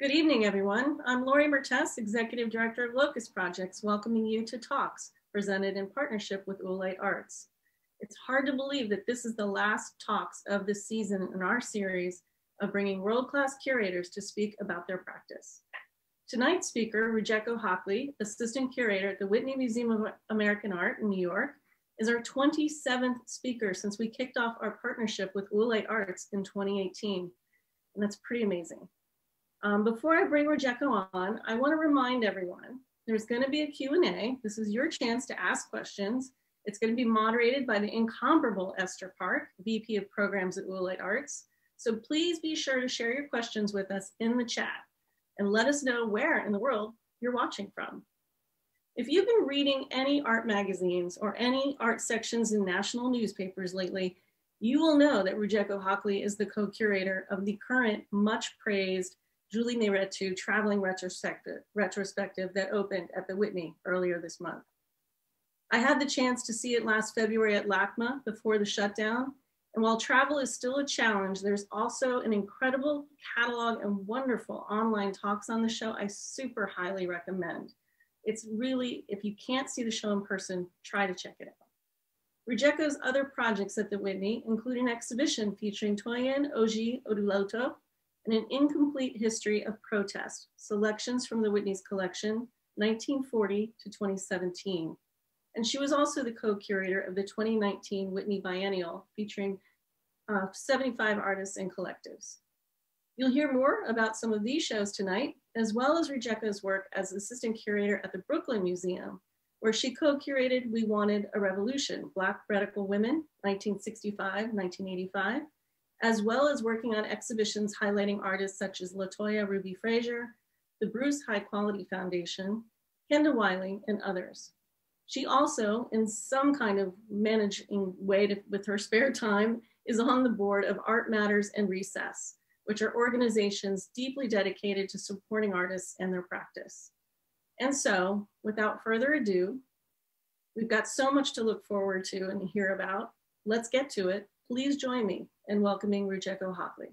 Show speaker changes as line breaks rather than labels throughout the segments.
Good evening, everyone. I'm Lori Mertes, Executive Director of Locust Projects, welcoming you to Talks, presented in partnership with Oolite Arts. It's hard to believe that this is the last talks of this season in our series of bringing world-class curators to speak about their practice. Tonight's speaker, Rujeko Hockley, Assistant Curator at the Whitney Museum of American Art in New York, is our 27th speaker since we kicked off our partnership with Oolite Arts in 2018. And that's pretty amazing. Um, before I bring Rujeko on, I wanna remind everyone, there's gonna be a Q&A. This is your chance to ask questions. It's gonna be moderated by the incomparable Esther Park, VP of Programs at Oolite Arts. So please be sure to share your questions with us in the chat and let us know where in the world you're watching from. If you've been reading any art magazines or any art sections in national newspapers lately, you will know that Rujeko Hockley is the co-curator of the current much praised Julie Mehretu traveling retrospective, retrospective that opened at the Whitney earlier this month. I had the chance to see it last February at LACMA before the shutdown, and while travel is still a challenge, there's also an incredible catalog and wonderful online talks on the show I super highly recommend. It's really, if you can't see the show in person, try to check it out. Rujeko's other projects at the Whitney include an exhibition featuring Toyin Ojih Odutola and an incomplete history of protest, selections from the Whitney's collection, 1940 to 2017. And she was also the co-curator of the 2019 Whitney Biennial featuring uh, 75 artists and collectives. You'll hear more about some of these shows tonight, as well as Rujeko's work as assistant curator at the Brooklyn Museum, where she co-curated We Wanted a Revolution, Black Radical Women, 1965-1985, as well as working on exhibitions highlighting artists such as Latoya Ruby Frazier, the Bruce High Quality Foundation, Kehinde Wiley, and others. She also, in some kind of managing way to, with her spare time, is on the board of Art Matters and Recess, which are organizations deeply dedicated to supporting artists and their practice. And so, without further ado, we've got so much to look forward to and hear about. Let's get to it. Please join me in welcoming Rujeko Hockley.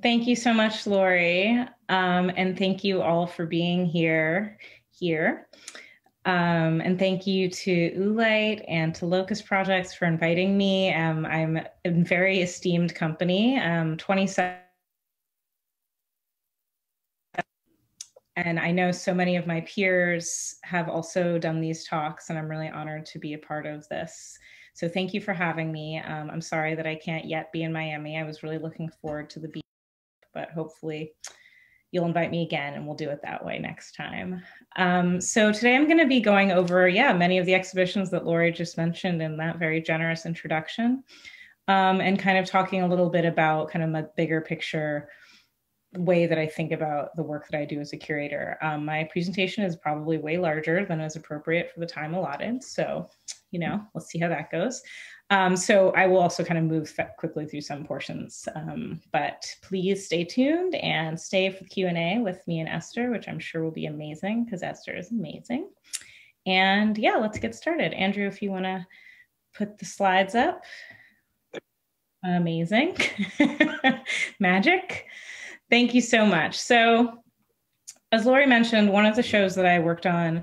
Thank you so much, Lori. Um, and thank you all for being here. here. Um, and thank you to Oolite and to Locust Projects for inviting me. Um, I'm in very esteemed company, um, 27. And I know so many of my peers have also done these talks, and I'm really honored to be a part of this. So thank you for having me. Um, I'm sorry that I can't yet be in Miami. I was really looking forward to the beach but hopefully you'll invite me again and we'll do it that way next time. Um, so today I'm going to be going over, yeah, many of the exhibitions that Lori just mentioned in that very generous introduction um, and kind of talking a little bit about kind of a bigger picture way that I think about the work that I do as a curator. Um, my presentation is probably way larger than is appropriate for the time allotted. So, you know, let's see how that goes. Um, so I will also kind of move quickly through some portions, um, but please stay tuned and stay for the Q&A with me and Esther, which I'm sure will be amazing because Esther is amazing. And yeah, let's get started. Andrew, if you wanna put the slides up. Amazing, magic. Thank you so much. So as Lori mentioned, one of the shows that I worked on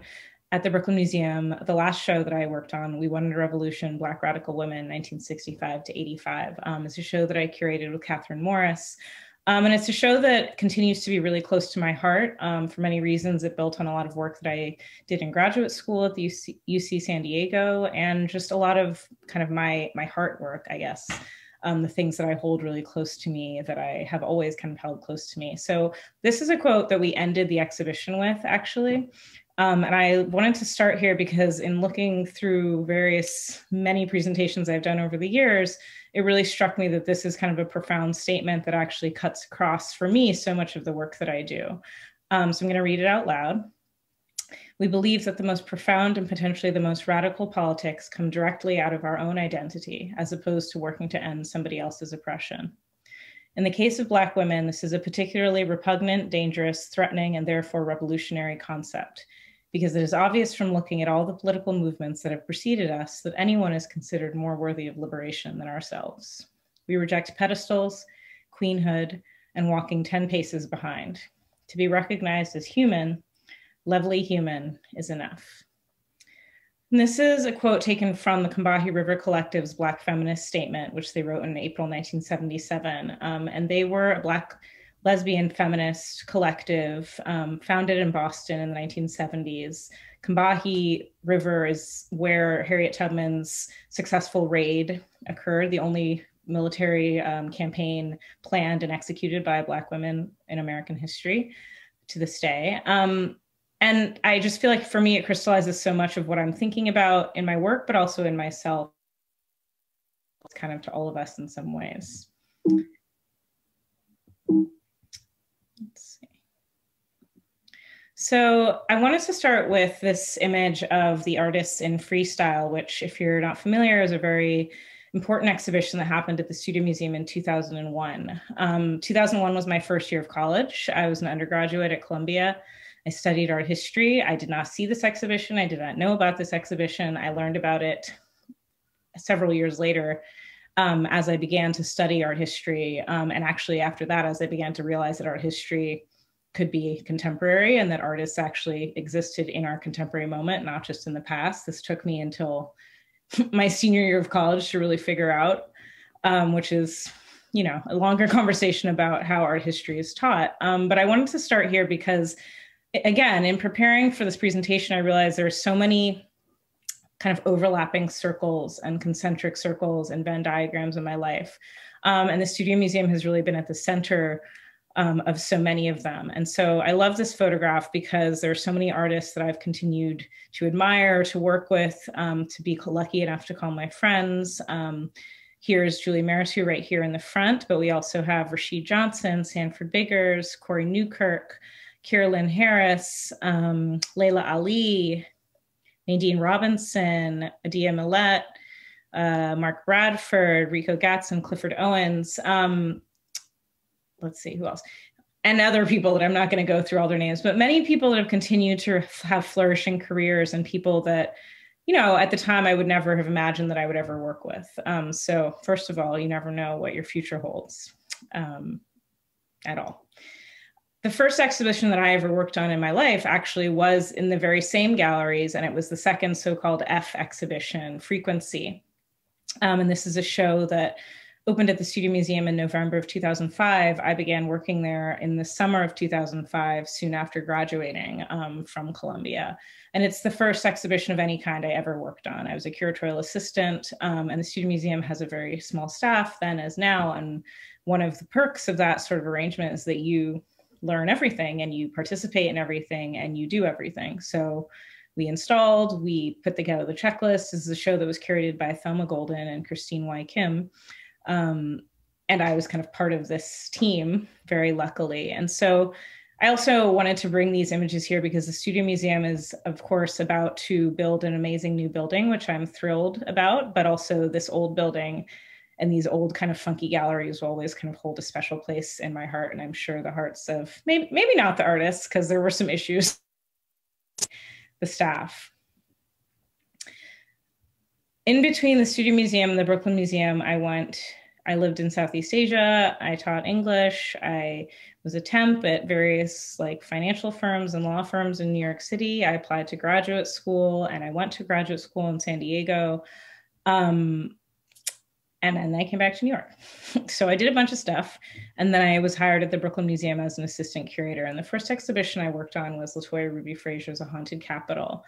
at the Brooklyn Museum, the last show that I worked on, We Wanted a Revolution, Black Radical Women, 1965 to 85. Um, it's a show that I curated with Catherine Morris. Um, and it's a show that continues to be really close to my heart um, for many reasons. It built on a lot of work that I did in graduate school at the UC, UC San Diego and just a lot of kind of my, my heart work, I guess. Um, the things that I hold really close to me that I have always kind of held close to me. So this is a quote that we ended the exhibition with actually. Um, and I wanted to start here because in looking through various many presentations I've done over the years, it really struck me that this is kind of a profound statement that actually cuts across for me so much of the work that I do. Um, so I'm going to read it out loud. We believe that the most profound and potentially the most radical politics come directly out of our own identity, as opposed to working to end somebody else's oppression. In the case of Black women, this is a particularly repugnant, dangerous, threatening, and therefore revolutionary concept because it is obvious from looking at all the political movements that have preceded us that anyone is considered more worthy of liberation than ourselves. We reject pedestals, queenhood, and walking 10 paces behind. To be recognized as human, lovely human is enough. And this is a quote taken from the Combahee River Collective's Black Feminist Statement, which they wrote in April 1977. Um, and they were a Black lesbian feminist collective um, founded in Boston in the 1970s. Combahee River is where Harriet Tubman's successful raid occurred, the only military um, campaign planned and executed by Black women in American history to this day. Um, and I just feel like for me, it crystallizes so much of what I'm thinking about in my work, but also in myself. It's kind of to all of us in some ways. Let's see. So I wanted to start with this image of the artists in freestyle, which, if you're not familiar, is a very important exhibition that happened at the Studio Museum in 2001. Um, 2001 was my first year of college. I was an undergraduate at Columbia. I studied art history. I did not see this exhibition. I did not know about this exhibition. I learned about it several years later um, as I began to study art history. Um, and actually, after that, as I began to realize that art history could be contemporary and that artists actually existed in our contemporary moment, not just in the past. This took me until my senior year of college to really figure out, um, which is, you know, a longer conversation about how art history is taught. Um, but I wanted to start here because, again, in preparing for this presentation, I realized there are so many kind of overlapping circles and concentric circles and Venn diagrams in my life. Um, and the Studio Museum has really been at the center um, of so many of them. And so I love this photograph because there are so many artists that I've continued to admire, to work with, um, to be lucky enough to call my friends. Um, here's Julie Mehretu right here in the front, but we also have Rashid Johnson, Sanford Biggers, Kori Newkirk, Kira Harris, um, Laylah Ali, Nadine Robinson, Adia Millett, uh, Mark Bradford, Rico Gatson, Clifford Owens. Um, let's see who else and other people that I'm not going to go through all their names, but many people that have continued to have flourishing careers and people that, you know, at the time I would never have imagined that I would ever work with. Um, so, first of all, you never know what your future holds um, at all. The first exhibition that I ever worked on in my life actually was in the very same galleries, and it was the second so called F exhibition, Frequency. Um, and this is a show that opened at the Studio Museum in November of 2005, I began working there in the summer of 2005, soon after graduating um, from Columbia. And it's the first exhibition of any kind I ever worked on. I was a curatorial assistant, um, and the Studio Museum has a very small staff then as now. And one of the perks of that sort of arrangement is that you learn everything and you participate in everything and you do everything. So we installed, we put together the checklist. This is a show that was curated by Thelma Golden and Christine Y. Kim. Um, and I was kind of part of this team, very luckily. And so I also wanted to bring these images here because the Studio Museum is, of course, about to build an amazing new building, which I'm thrilled about, but also this old building and these old kind of funky galleries will always kind of hold a special place in my heart. And I'm sure the hearts of maybe, maybe not the artists, because there were some issues, the staff in between the Studio Museum and the Brooklyn Museum, I went, I lived in Southeast Asia. I taught English. I was a temp at various like financial firms and law firms in New York City. I applied to graduate school and I went to graduate school in San Diego. Um, and then I came back to New York. so I did a bunch of stuff. And then I was hired at the Brooklyn Museum as an assistant curator. And the first exhibition I worked on was Latoya Ruby Frazier's A Haunted Capital.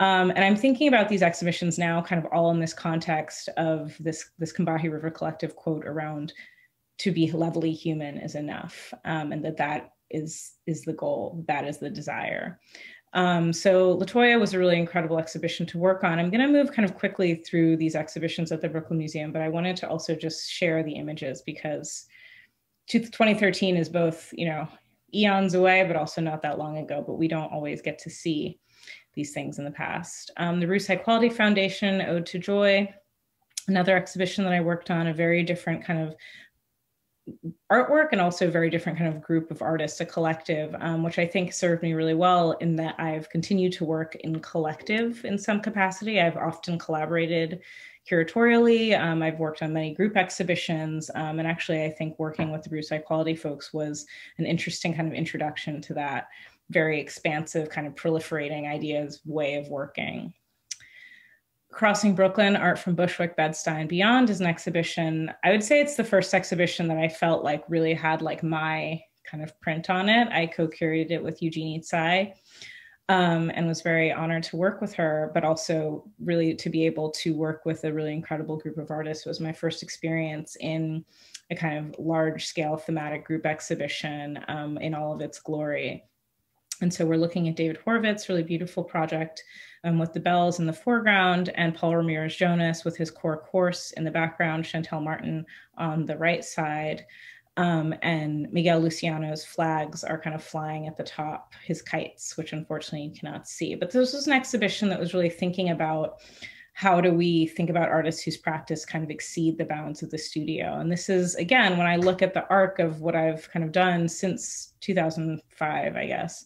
Um, and I'm thinking about these exhibitions now, kind of all in this context of this this Combahee River Collective quote around "to be lovely human is enough," um, and that that is is the goal, that is the desire. Um, so Latoya was a really incredible exhibition to work on. I'm going to move kind of quickly through these exhibitions at the Brooklyn Museum, but I wanted to also just share the images because 2013 is both, you know, eons away, but also not that long ago, but we don't always get to see these things in the past. Um, the Bruce High Quality Foundation, Ode to Joy, another exhibition that I worked on, a very different kind of artwork and also a very different kind of group of artists, a collective, um, which I think served me really well in that I've continued to work in collective in some capacity. I've often collaborated curatorially. Um, I've worked on many group exhibitions. Um, and actually, I think working with the Bruce Equality folks was an interesting kind of introduction to that very expansive, kind of proliferating ideas way of working. Crossing Brooklyn, Art from Bushwick, Bed-Stuy, and Beyond is an exhibition. I would say it's the first exhibition that I felt like really had like my kind of print on it. I co-curated it with Eugenie Tsai um, and was very honored to work with her, but also really to be able to work with a really incredible group of artists was my first experience in a kind of large scale thematic group exhibition um, in all of its glory. And so we're looking at David Horvitz, really beautiful project um, with the bells in the foreground, and Paul Ramirez Jonas with his core course in the background, Shantell Martin on the right side. Um, and Miguel Luciano's flags are kind of flying at the top, his kites, which unfortunately you cannot see. But this was an exhibition that was really thinking about how do we think about artists whose practice kind of exceed the bounds of the studio? And this is, again, when I look at the arc of what I've kind of done since 2005, I guess,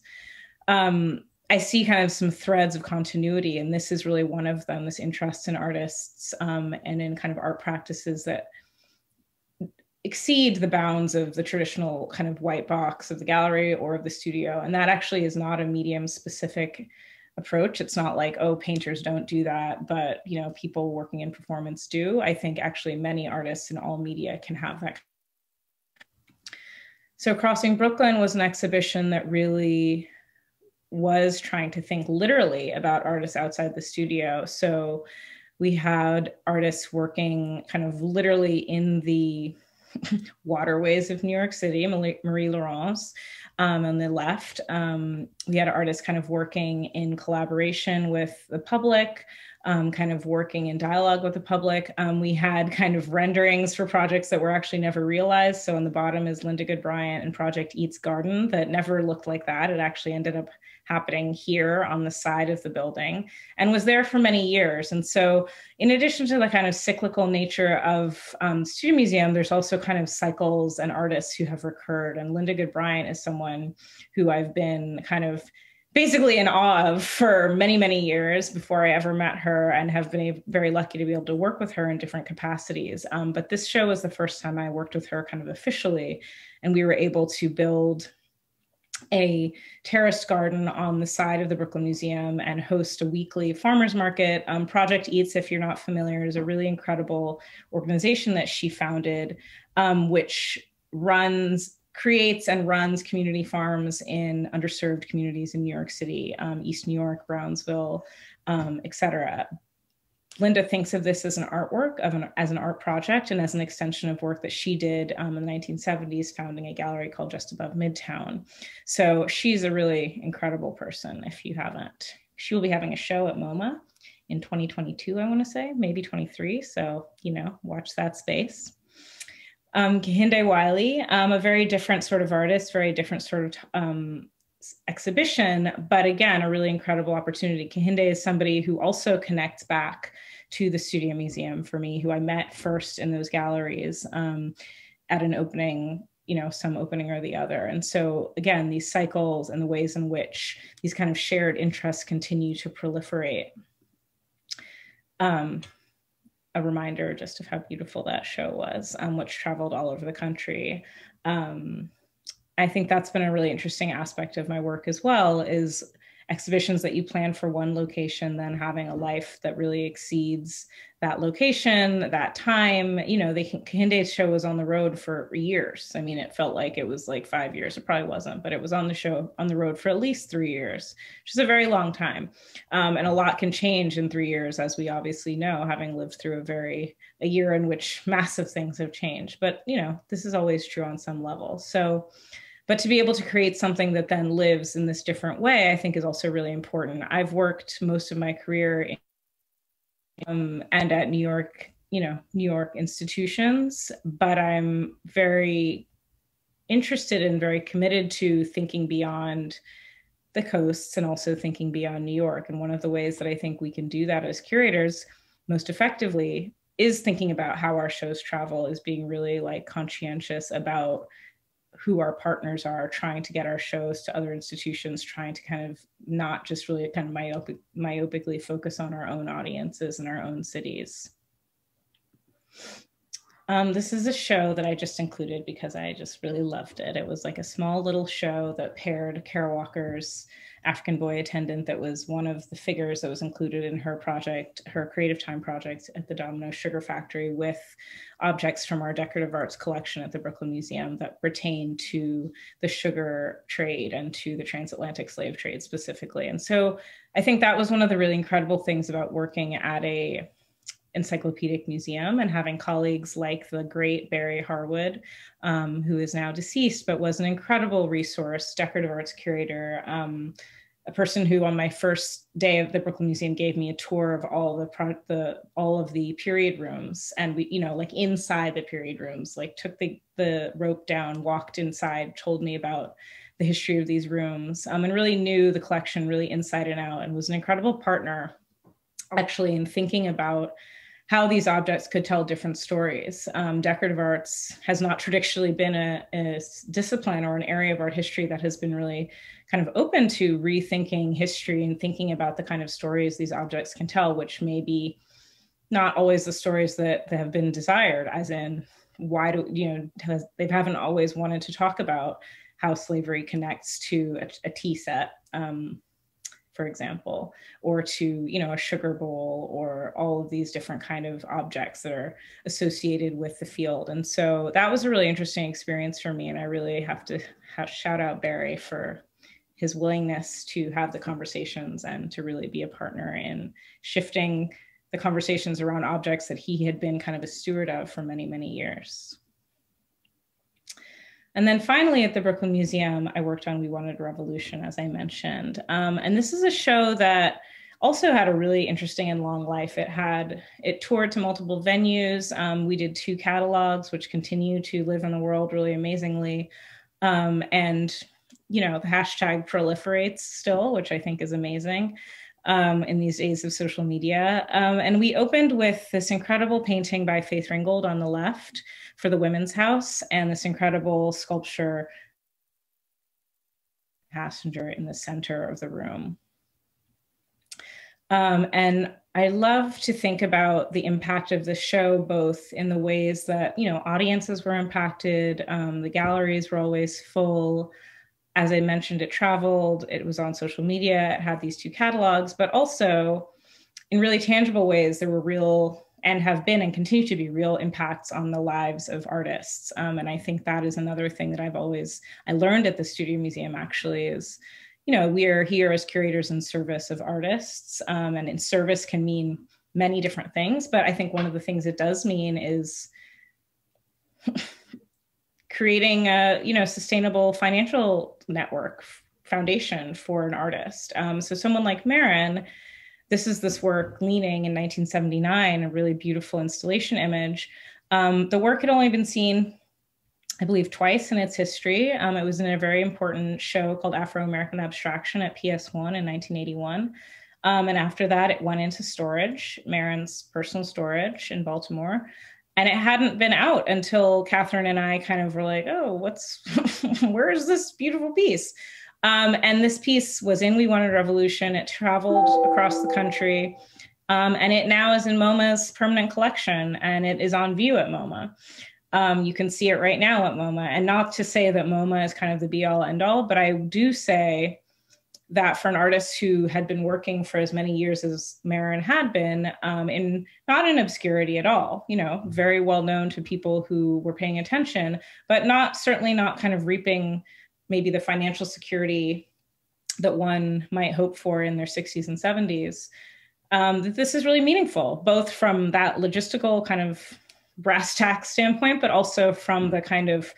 um, I see kind of some threads of continuity. And this is really one of them this interest in artists um, and in kind of art practices that exceed the bounds of the traditional kind of white box of the gallery or of the studio. And that actually is not a medium specific approach. It's not like, oh, painters don't do that, but you know, people working in performance do. I think actually many artists in all media can have that. So Crossing Brooklyn was an exhibition that really was trying to think literally about artists outside the studio. So we had artists working kind of literally in the waterways of New York City, Marie Laurence. Um, on the left, um, we had artists kind of working in collaboration with the public, um, kind of working in dialogue with the public. Um, we had kind of renderings for projects that were actually never realized. So on the bottom is Linda Goode-Bryant and Project Eats Garden that never looked like that. It actually ended up happening here on the side of the building and was there for many years. And so, in addition to the kind of cyclical nature of um, Studio Museum, there's also kind of cycles and artists who have recurred. And Linda Goode-Bryant is someone who I've been kind of basically in awe of for many, many years before I ever met her and have been very lucky to be able to work with her in different capacities. Um, but this show was the first time I worked with her kind of officially, and we were able to build a terraced garden on the side of the Brooklyn Museum and host a weekly farmers market. Um, Project Eats, if you're not familiar, is a really incredible organization that she founded, um, which runs creates and runs community farms in underserved communities in New York City, um, East New York, Brownsville, um, et cetera. Linda thinks of this as an artwork, of an, as an art project, and as an extension of work that she did um, in the 1970s, founding a gallery called Just Above Midtown. So she's a really incredible person. If you haven't, she will be having a show at MoMA in 2022, I want to say, maybe 23. So you know, watch that space. Um, Kehinde Wiley, um, a very different sort of artist, very different sort of um, exhibition, but again, a really incredible opportunity. Kehinde is somebody who also connects back to the Studio Museum for me, who I met first in those galleries um, at an opening, you know, some opening or the other. And so, again, these cycles and the ways in which these kind of shared interests continue to proliferate. Um, a reminder just of how beautiful that show was, um, which traveled all over the country. Um, I think that's been a really interesting aspect of my work as well is exhibitions that you plan for one location then having a life that really exceeds that location that time. You know the Kehinde's show was on the road for years. I mean it felt like it was like five years. It probably wasn't but it was on the show on the road for at least three years which is a very long time. Um, and a lot can change in three years as we obviously know having lived through a very a year in which massive things have changed. But you know this is always true on some level. So but to be able to create something that then lives in this different way i think is also really important. I've worked most of my career in, um, and at new york you know new york institutions but i'm very interested and very committed to thinking beyond the coasts and also thinking beyond new york. And one of the ways that i think we can do that as curators most effectively is thinking about how our shows travel is being really like conscientious about who our partners are, trying to get our shows to other institutions, trying to kind of not just really kind of myopic, myopically focus on our own audiences and our own cities. Um, this is a show that I just included because I just really loved it. It was like a small little show that paired Kara Walker's African boy attendant that was one of the figures that was included in her project, her creative time project at the Domino Sugar Factory with objects from our decorative arts collection at the Brooklyn Museum that pertain to the sugar trade and to the transatlantic slave trade specifically. And so I think that was one of the really incredible things about working at a encyclopedic museum and having colleagues like the great Barry Harwood, um, who is now deceased, but was an incredible resource, decorative arts curator, um, a person who on my first day of the Brooklyn Museum gave me a tour of all the pro- the all of the period rooms. And we you know like inside the period rooms like took the the rope down walked inside told me about the history of these rooms um, and really knew the collection really inside and out and was an incredible partner actually in thinking about how these objects could tell different stories. Um, decorative arts has not traditionally been a, a, discipline or an area of art history that has been really kind of open to rethinking history and thinking about the kind of stories these objects can tell, which may be not always the stories that, that have been desired, as in why do you know they haven't always wanted to talk about how slavery connects to a, a tea set. Um, for example, or to, you know, a sugar bowl or all of these different kind of objects that are associated with the field. And so that was a really interesting experience for me. And I really have to have, shout out Barry for his willingness to have the conversations and to really be a partner in shifting the conversations around objects that he had been kind of a steward of for many, many years. And then finally at the Brooklyn Museum, I worked on We Wanted a Revolution, as I mentioned. Um, and this is a show that also had a really interesting and long life. It had, it toured to multiple venues. Um, we did two catalogs, which continue to live in the world really amazingly. Um, and, you know, the hashtag proliferates still, which I think is amazing. Um, in these days of social media. Um, and we opened with this incredible painting by Faith Ringgold on the left, for the Women's House and this incredible sculpture passenger in the center of the room. Um, and I love to think about the impact of the show, both in the ways that, you know, audiences were impacted, um, the galleries were always full. As I mentioned, it traveled, it was on social media, it had these two catalogs, but also in really tangible ways, there were real and have been and continue to be real impacts on the lives of artists. Um, and I think that is another thing that I've always I learned at the Studio Museum actually is, you know, we are here as curators in service of artists, um, and in service can mean many different things. But I think one of the things it does mean is creating a you know sustainable financial network foundation for an artist. Um, so someone like Maren, this is this work leaning in 1979, a really beautiful installation image. Um, the work had only been seen, I believe, twice in its history. Um, it was in a very important show called Afro American Abstraction at PS1 in 1981. Um, and after that, it went into storage, Maren's personal storage in Baltimore. And it hadn't been out until Catherine and I kind of were like, oh, what's, where is this beautiful piece? Um, and this piece was in We Wanted Revolution. It traveled across the country. Um, and it now is in MoMA's permanent collection and it is on view at MoMA. Um, you can see it right now at MoMA. And not to say that MoMA is kind of the be all end all, but I do say that for an artist who had been working for as many years as Maren had been, um, in not in obscurity at all, you know, very well known to people who were paying attention, but not certainly not kind of reaping maybe the financial security that one might hope for in their 60s and 70s, um, that this is really meaningful, both from that logistical kind of brass tack standpoint, but also from the kind of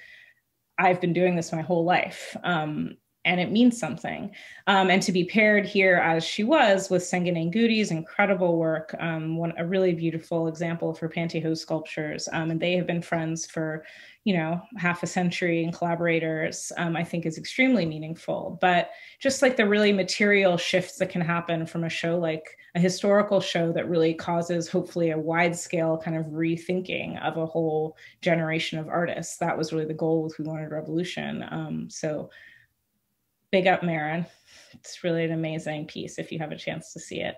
I've been doing this my whole life. Um, and it means something. Um, and to be paired here as she was with Senga Nengudi's incredible work, um, one, a really beautiful example her pantyhose sculptures. Um, and they have been friends for you know, half a century and collaborators, um, I think is extremely meaningful. But just like the really material shifts that can happen from a show like a historical show that really causes hopefully a wide scale kind of rethinking of a whole generation of artists. That was really the goal with We Wanted Revolution. Um, so big up Maren. It's really an amazing piece if you have a chance to see it.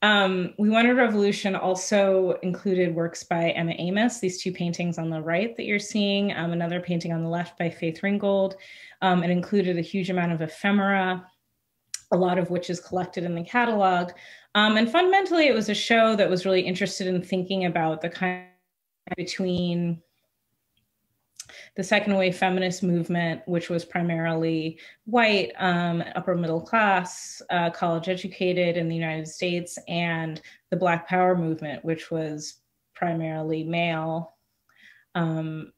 Um, we Wanted Revolution also included works by Emma Amos, these two paintings on the right that you're seeing, um, another painting on the left by Faith Ringgold. Um, it included a huge amount of ephemera, a lot of which is collected in the catalog. Um, and fundamentally, it was a show that was really interested in thinking about the kind of between the second wave feminist movement, which was primarily white, um, upper middle class, uh, college educated in the United States, and the Black Power movement, which was primarily male, um,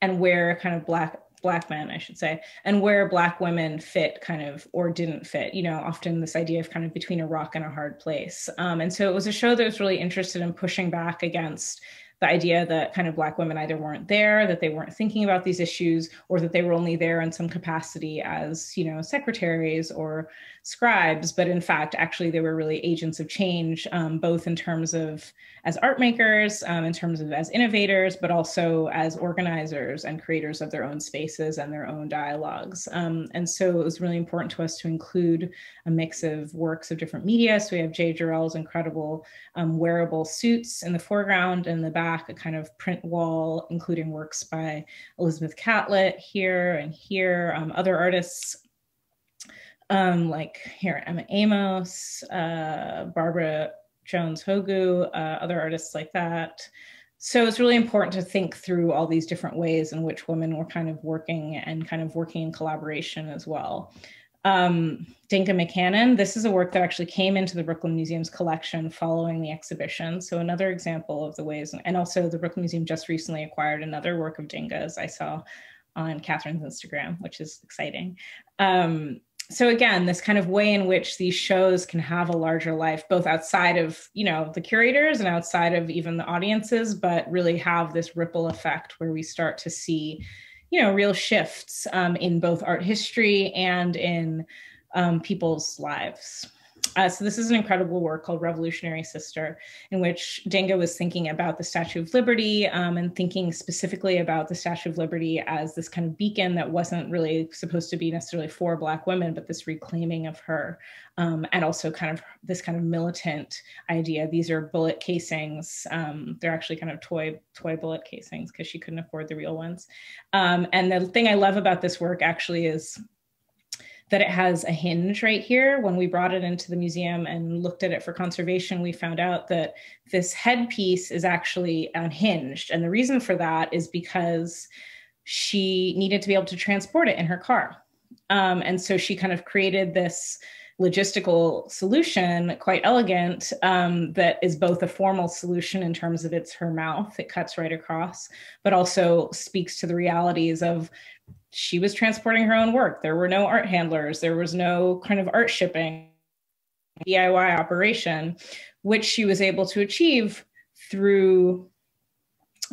and where kind of black black men i should say and where black women fit kind of or didn't fit you know often this idea of kind of between a rock and a hard place. Um, and so it was a show that was really interested in pushing back against the idea that kind of black women either weren't there that they weren't thinking about these issues or that they were only there in some capacity as you know secretaries or scribes but in fact actually they were really agents of change um, both in terms of as art makers um, in terms of as innovators but also as organizers and creators of their own spaces and their own dialogues. Um, and so it was really important to us to include a mix of works of different media. So we have Jae Jarrell's incredible um, wearable suits in the foreground and the back a kind of print wall, including works by Elizabeth Catlett here and here, um, other artists um, like here Emma Amos, uh, Barbara Jones Hogu, uh, other artists like that. So it's really important to think through all these different ways in which women were kind of working and kind of working in collaboration as well um, Dindga McCannon. This is a work that actually came into the Brooklyn Museum's collection following the exhibition. So another example of the ways, and also the Brooklyn Museum just recently acquired another work of Dindga's I saw on Catherine's Instagram, which is exciting. Um, so again, this kind of way in which these shows can have a larger life, both outside of you know the curators and outside of even the audiences, but really have this ripple effect where we start to see you know real shifts um, in both art history and in um, people's lives uh, so this is an incredible work called Revolutionary Sister, in which Dindga was thinking about the Statue of Liberty um, and thinking specifically about the Statue of Liberty as this kind of beacon that wasn't really supposed to be necessarily for Black women, but this reclaiming of her, um, and also kind of this kind of militant idea. These are bullet casings. Um, they're actually kind of toy toy bullet casings because she couldn't afford the real ones. Um, and the thing I love about this work actually is that it has a hinge right here. When we brought it into the museum and looked at it for conservation, we found out that this headpiece is actually unhinged. And the reason for that is because she needed to be able to transport it in her car. Um, and so she kind of created this logistical solution, quite elegant, um, that is both a formal solution in terms of it's her mouth, it cuts right across, but also speaks to the realities of she was transporting her own work. There were no art handlers, there was no kind of art shipping, DIY operation, which she was able to achieve through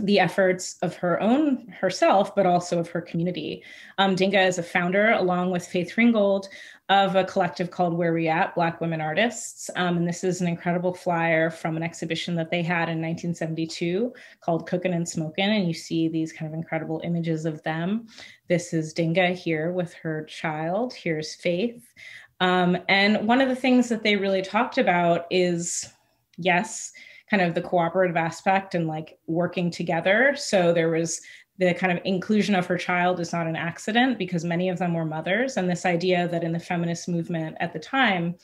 the efforts of her own herself, but also of her community. Um, Dindga is a founder, along with Faith Ringgold, of a collective called Where We At Black Women Artists. Um, and this is an incredible flyer from an exhibition that they had in 1972 called Cookin' and Smokin'. And you see these kind of incredible images of them. This is Dindga here with her child. Here's Faith. Um, and one of the things that they really talked about is yes, kind of the cooperative aspect and like working together. So there was the kind of inclusion of her child is not an accident because many of them were mothers. And this idea that in the feminist movement at the time,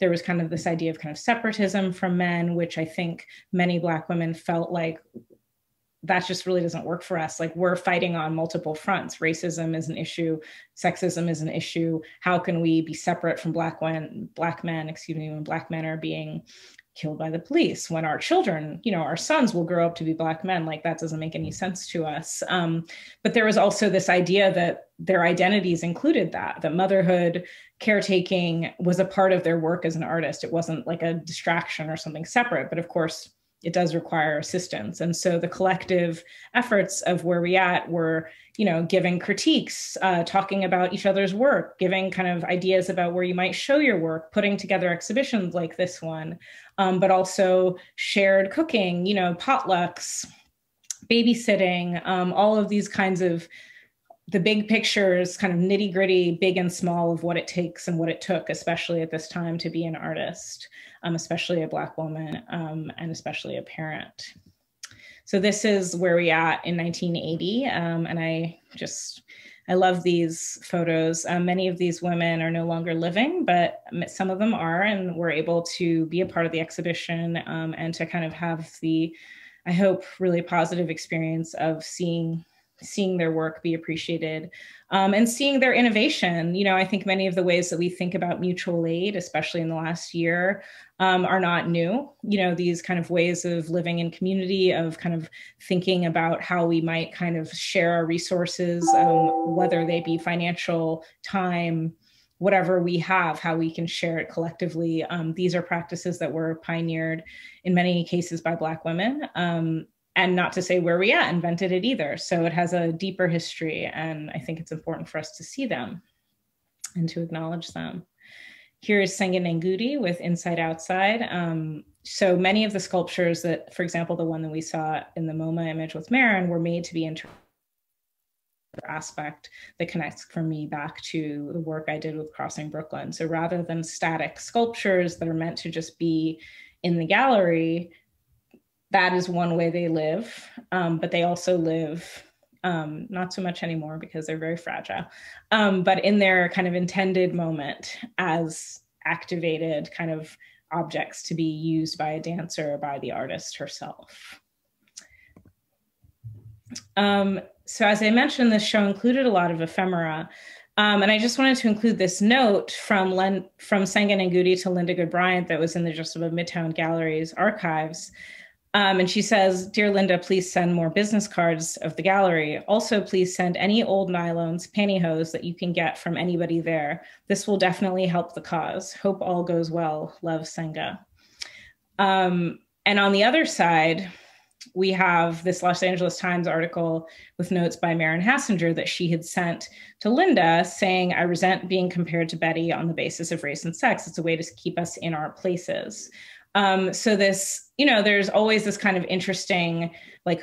there was kind of this idea of kind of separatism from men, which I think many Black women felt like that just really doesn't work for us. Like we're fighting on multiple fronts. Racism is an issue, sexism is an issue. How can we be separate from black men, black men, excuse me, when black men are being killed by the police. When our children you know our sons will grow up to be black men like that doesn't make any sense to us. Um, but there was also this idea that their identities included that that motherhood caretaking was a part of their work as an artist. It wasn't like a distraction or something separate but of course it does require assistance. And so the collective efforts of where we at were you know giving critiques uh, talking about each other's work giving kind of ideas about where you might show your work putting together exhibitions like this one um, but also shared cooking you know potlucks babysitting um, all of these kinds of the big pictures, kind of nitty gritty, big and small of what it takes and what it took, especially at this time, to be an artist, um, especially a Black woman, um, and especially a parent. So this is where we at in 1980, um, and I just I love these photos. Um, many of these women are no longer living, but some of them are, and were able to be a part of the exhibition um, and to kind of have the, I hope, really positive experience of seeing seeing their work be appreciated um, and seeing their innovation. You know, I think many of the ways that we think about mutual aid, especially in the last year, um, are not new. You know, these kind of ways of living in community, of kind of thinking about how we might kind of share our resources, um, whether they be financial, time, whatever we have, how we can share it collectively. Um, these are practices that were pioneered in many cases by Black women. Um, and not to say where we at invented it either. So it has a deeper history, and I think it's important for us to see them and to acknowledge them. Here is Senga Nengudi with Inside Outside. Um, so many of the sculptures that, for example, the one that we saw in the MoMA image with Maren were made to be inter aspect that connects for me back to the work I did with Crossing Brooklyn. So rather than static sculptures that are meant to just be in the gallery, that is one way they live, um, but they also live um, not so much anymore because they're very fragile, um, but in their kind of intended moment as activated kind of objects to be used by a dancer or by the artist herself. Um, so as I mentioned, this show included a lot of ephemera. Um, and I just wanted to include this note from Len, from Senga Nengudi to Linda Goode-Bryant that was in the Just Above Midtown Gallery's archives. Um, and she says, Dear Linda, please send more business cards of the gallery. Also, please send any old nylons, pantyhose that you can get from anybody there. This will definitely help the cause. Hope all goes well. Love, Senga. Um, and on the other side, we have this Los Angeles Times article with notes by Maren Hassinger that she had sent to Linda saying, I resent being compared to Betty on the basis of race and sex. It's a way to keep us in our places. Um, so this, you know, there's always this kind of interesting, like,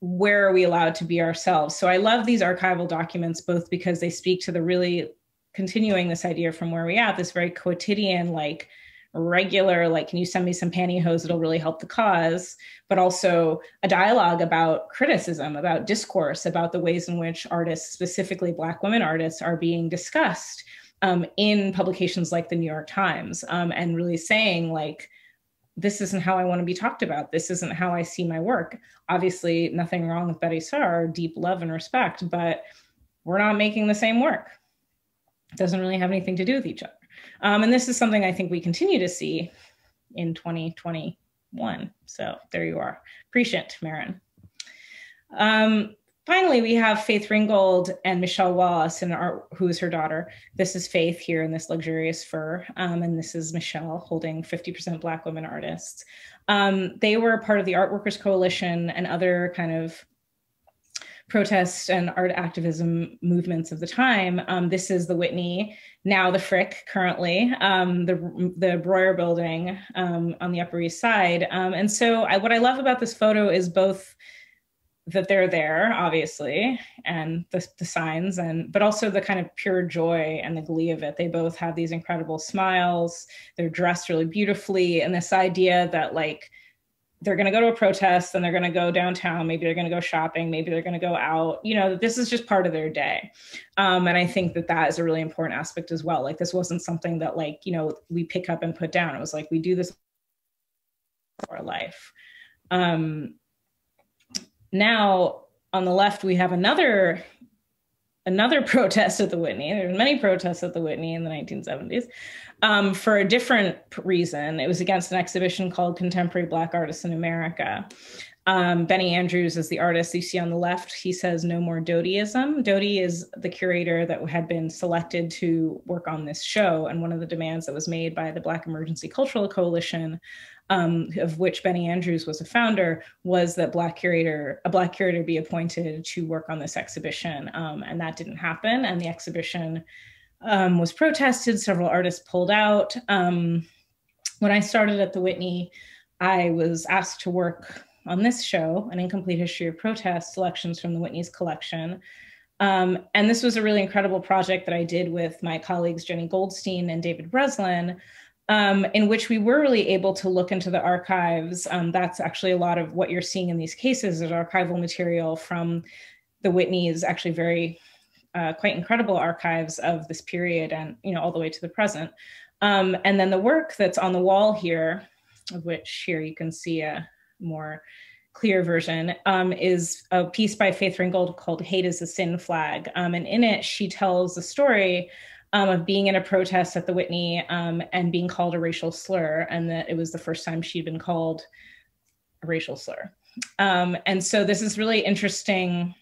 where are we allowed to be ourselves? So I love these archival documents both because they speak to the really continuing this idea from where we at, this very quotidian, like regular, like, can you send me some pantyhose? It'll really help the cause, but also a dialogue about criticism, about discourse, about the ways in which artists, specifically Black women artists, are being discussed um, in publications like the New York Times, um, and really saying, like, this isn't how I want to be talked about. This isn't how I see my work. Obviously, nothing wrong with Betty Saar, deep love and respect, but we're not making the same work. It doesn't really have anything to do with each other. Um, and this is something I think we continue to see in 2021. So there you are. Appreciate Maren. Um, finally, we have Faith Ringgold and Michele Wallace, and our, who is her daughter. This is Faith here in this luxurious fur, um, and this is Michelle holding 50% Black women artists. Um, they were part of the Art Workers Coalition and other kind of protest and art activism movements of the time. Um, this is the Whitney, now the Frick, currently um, the the Breuer Building um, on the Upper East Side. Um, and so, I, what I love about this photo is both that they're there obviously and the, the signs and but also the kind of pure joy and the glee of it. They both have these incredible smiles. They're dressed really beautifully. And this idea that like they're going to go to a protest and they're going to go downtown. Maybe they're going to go shopping. Maybe they're going to go out. You know this is just part of their day. Um, and i think that that is a really important aspect as well. Like this wasn't something that like you know we pick up and put down. It was like we do this for our life. Um, now on the left we have another another protest at the Whitney. There were many protests at the Whitney in the 1970s um, for a different reason. It was against an exhibition called Contemporary Black Artists in America. Um, Benny Andrews is the artist you see on the left. He says no more Dotyism. Doty is the curator that had been selected to work on this show. And one of the demands that was made by the Black Emergency Cultural Coalition um, of which Benny Andrews was a founder, was that black curator, a black curator be appointed to work on this exhibition. Um, and that didn't happen. And the exhibition um, was protested, several artists pulled out. Um, when I started at the Whitney, I was asked to work on this show, An Incomplete History of Protest, selections from the Whitney's collection. Um, and this was a really incredible project that I did with my colleagues Jennie Goldstein and David Breslin, um, in which we were really able to look into the archives. Um, that's actually a lot of what you're seeing in these cases is archival material from the Whitney's actually very uh, quite incredible archives of this period and you know all the way to the present. Um, and then the work that's on the wall here, of which here you can see a more clear version, um, is a piece by Faith Ringgold called Hate is a Sin Flag. Um, and in it, she tells the story um, of being in a protest at the Whitney um, and being called a racial slur, and that it was the first time she'd been called a racial slur. Um, and so this is really interesting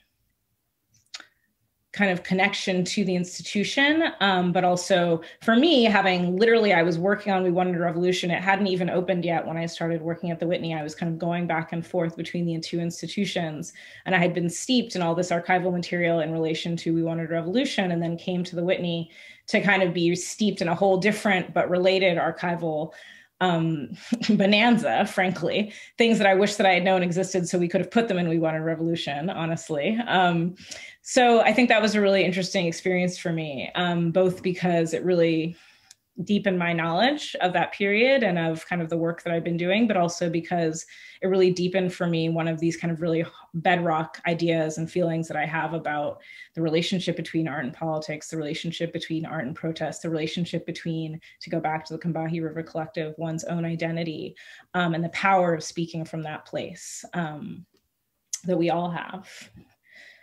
kind of connection to the institution. Um, but also for me having literally i was working on we wanted a revolution it hadn't even opened yet when i started working at the whitney. I was kind of going back and forth between the two institutions. And i had been steeped in all this archival material in relation to we wanted a revolution and then came to the whitney to kind of be steeped in a whole different but related archival um, bonanza, frankly, things that I wish that I had known existed so we could have put them in We Wanted Revolution, honestly. Um, so I think that was a really interesting experience for me, um, both because it really deepened my knowledge of that period and of kind of the work that I've been doing, but also because it really deepened for me one of these kind of really bedrock ideas and feelings that I have about the relationship between art and politics, the relationship between art and protest, the relationship between, to go back to the Combahee River Collective, one's own identity, um, and the power of speaking from that place um, that we all have.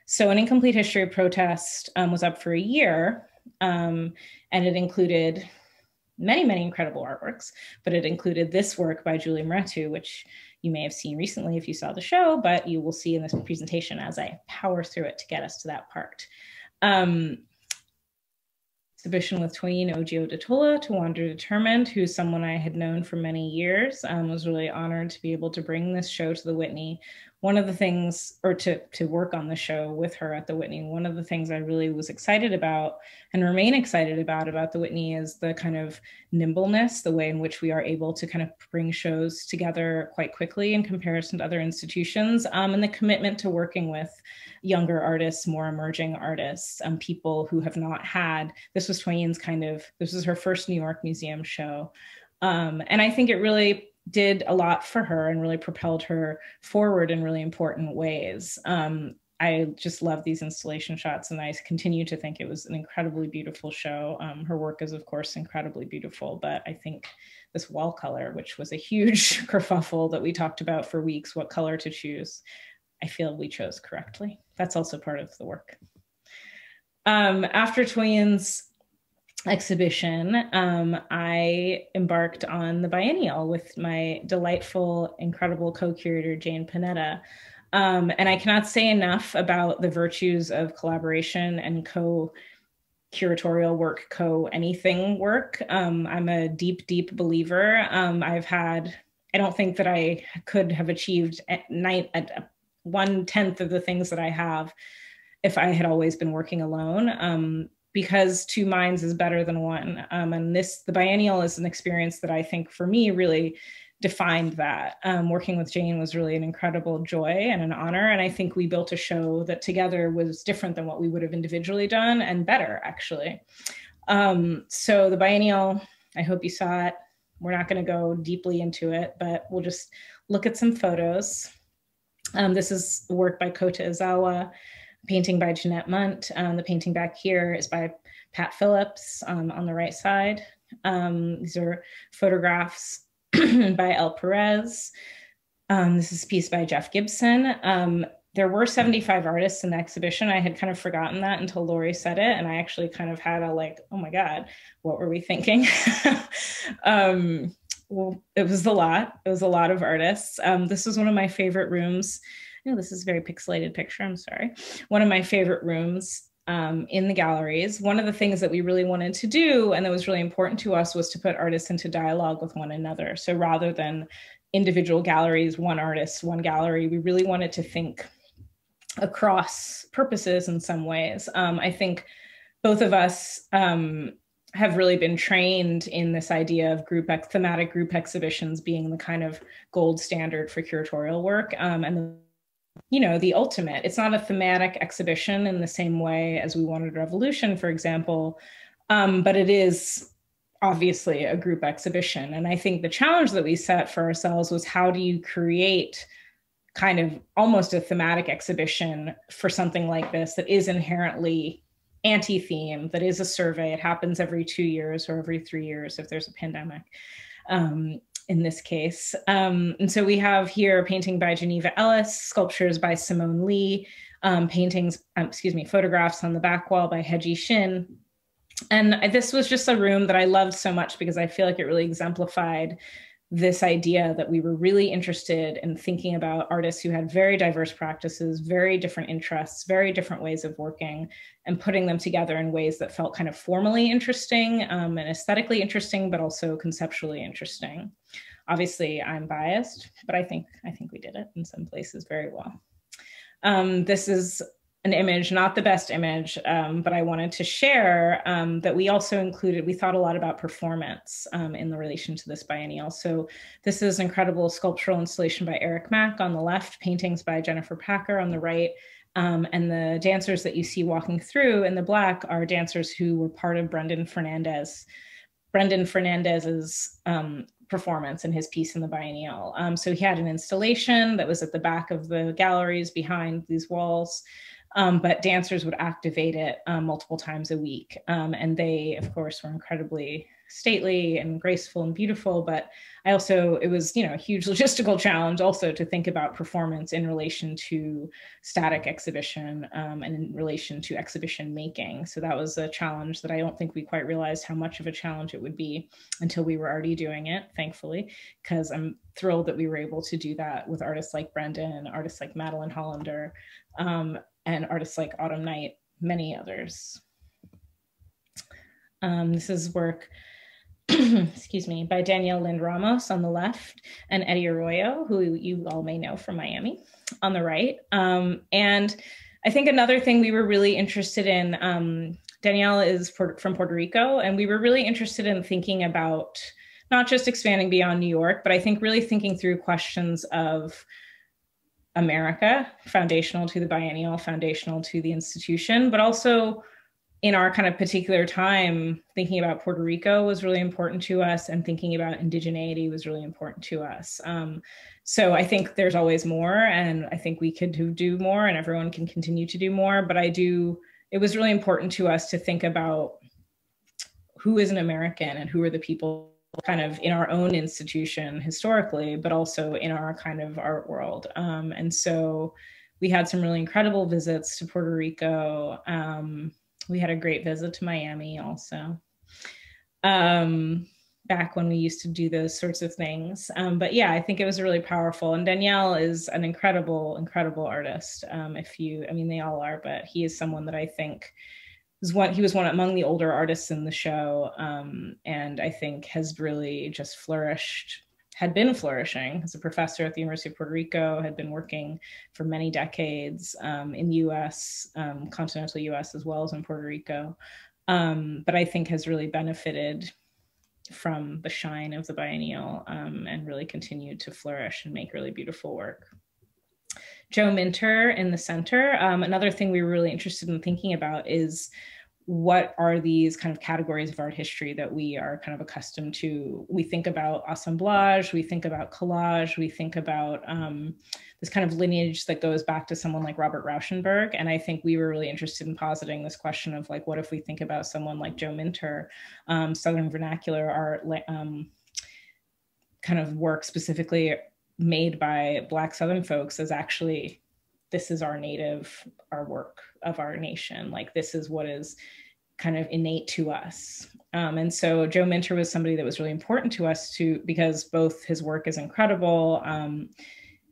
So, an incomplete history of protest um, was up for a year, um, and it included many, many incredible artworks, but it included this work by Julie Mehretu, which you may have seen recently if you saw the show, but you will see in this presentation as I power through it to get us to that part. Um, exhibition with Toyin Ojih Odutola to Wander Determined, who's someone I had known for many years. Um, was really honored to be able to bring this show to the Whitney one of the things or to to work on the show with her at the Whitney one of the things I really was excited about and remain excited about about the Whitney is the kind of nimbleness the way in which we are able to kind of bring shows together quite quickly in comparison to other institutions um, and the commitment to working with younger artists more emerging artists um, people who have not had this was Toyin's kind of this was her first New York Museum show. Um, and I think it really did a lot for her and really propelled her forward in really important ways. Um, I just love these installation shots, and I continue to think it was an incredibly beautiful show. Um, her work is, of course, incredibly beautiful, but I think this wall color, which was a huge kerfuffle that we talked about for weeks, what color to choose, I feel we chose correctly. That's also part of the work. Um, after Toyin's exhibition, um, I embarked on the biennial with my delightful, incredible co curator, Jane Panetta. Um, and I cannot say enough about the virtues of collaboration and co curatorial work, co anything work. Um, I'm a deep, deep believer. Um, I've had, I don't think that I could have achieved at night at one tenth of the things that I have if I had always been working alone. Um, because two minds is better than one. Um, and this, the biennial is an experience that I think for me really defined that. Um, working with Jane was really an incredible joy and an honor. And I think we built a show that together was different than what we would have individually done and better, actually. Um, so the biennial, I hope you saw it. We're not going to go deeply into it, but we'll just look at some photos. Um, this is work by Kota Ezawa painting by Jeanette Mundt. Um, the painting back here is by Pat Phillips um, on the right side. Um, these are photographs by Elle Perez. Um, this is a piece by Jeff Gibson. Um, there were 75 artists in the exhibition. I had kind of forgotten that until Lori said it. And I actually kind of had a like, oh my God, what were we thinking? Um, well, it was a lot. It was a lot of artists. this was one of my favorite rooms no, this is a very pixelated picture. I'm sorry. One of my favorite rooms um, in the galleries. One of the things that we really wanted to do, and that was really important to us, was to put artists into dialogue with one another. So rather than individual galleries, one artist, one gallery, we really wanted to think across purposes in some ways. Um, I think both of us um, have really been trained in this idea of group thematic group exhibitions being the kind of gold standard for curatorial work um, and you know, the ultimate. It's not a thematic exhibition in the same way as we wanted Revolution, for example, um, but it is obviously a group exhibition. And I think the challenge that we set for ourselves was how do you create kind of almost a thematic exhibition for something like this that is inherently anti-theme that is a survey it happens every two years or every three years if there's a pandemic um, in this case. Um, and so we have here a painting by Janiva Ellis sculptures by Simone Leigh um, paintings um, excuse me photographs on the back wall by heji shin. And this was just a room that i loved so much because i feel like it really exemplified this idea that we were really interested in thinking about artists who had very diverse practices, very different interests, very different ways of working, and putting them together in ways that felt kind of formally interesting um, and aesthetically interesting, but also conceptually interesting. Obviously, I'm biased, but I think I think we did it in some places very well. Um, this is an image, not the best image, um, but I wanted to share um, that we also included, we thought a lot about performance um, in the relation to this biennial. So this is incredible sculptural installation by Eric Mack on the left, paintings by Jennifer Packer on the right, um, and the dancers that you see walking through in the black are dancers who were part of Brendan Fernandes. Brendan Fernandes's um, performance in his piece in the biennial. Um, so he had an installation that was at the back of the galleries behind these walls. Um, but dancers would activate it um, multiple times a week. Um, and they, of course, were incredibly stately and graceful and beautiful. But I also, it was, you know, a huge logistical challenge also to think about performance in relation to static exhibition um, and in relation to exhibition making. So that was a challenge that I don't think we quite realized how much of a challenge it would be until we were already doing it, thankfully, because I'm thrilled that we were able to do that with artists like Brendan, artists like Madeline Hollander, um, and artists like Autumn Knight, many others. Um, this is work, excuse me, by Daniel Lind-Ramos on the left and Eddie Arroyo, who you all may know from Miami on the right. Um, and I think another thing we were really interested in, um, Danielle is from Puerto Rico, and we were really interested in thinking about not just expanding beyond New York, but I think really thinking through questions of America, foundational to the biennial, foundational to the institution, but also in our kind of particular time, thinking about Puerto Rico was really important to us, and thinking about indigeneity was really important to us. Um, so I think there's always more, and I think we could do more, and everyone can continue to do more. But I do, it was really important to us to think about who is an American and who are the people kind of in our own institution historically, but also in our kind of art world. Um, and so we had some really incredible visits to Puerto Rico. Um, we had a great visit to Miami also. Um, back when we used to do those sorts of things. Um, but yeah, I think it was really powerful. And Danielle is an incredible, incredible artist. Um, if you, I mean, they all are, but he is someone that I think was one he was one among the older artists in the show um, and i think has really just flourished had been flourishing as a professor at the university of puerto rico had been working for many decades um, in the us um, continental us as well as in puerto rico. Um, but i think has really benefited from the shine of the biennial um, and really continued to flourish and make really beautiful work Joe Minter in the center. Um, another thing we were really interested in thinking about is what are these kind of categories of art history that we are kind of accustomed to? We think about assemblage, we think about collage, we think about um, this kind of lineage that goes back to someone like Robert Rauschenberg. And I think we were really interested in positing this question of like, what if we think about someone like Joe Minter, um, Southern vernacular art, um, kind of work specifically made by Black Southern folks is actually this is our native, our work of our nation. Like this is what is kind of innate to us. Um, and so Joe Minter was somebody that was really important to us to because both his work is incredible, um,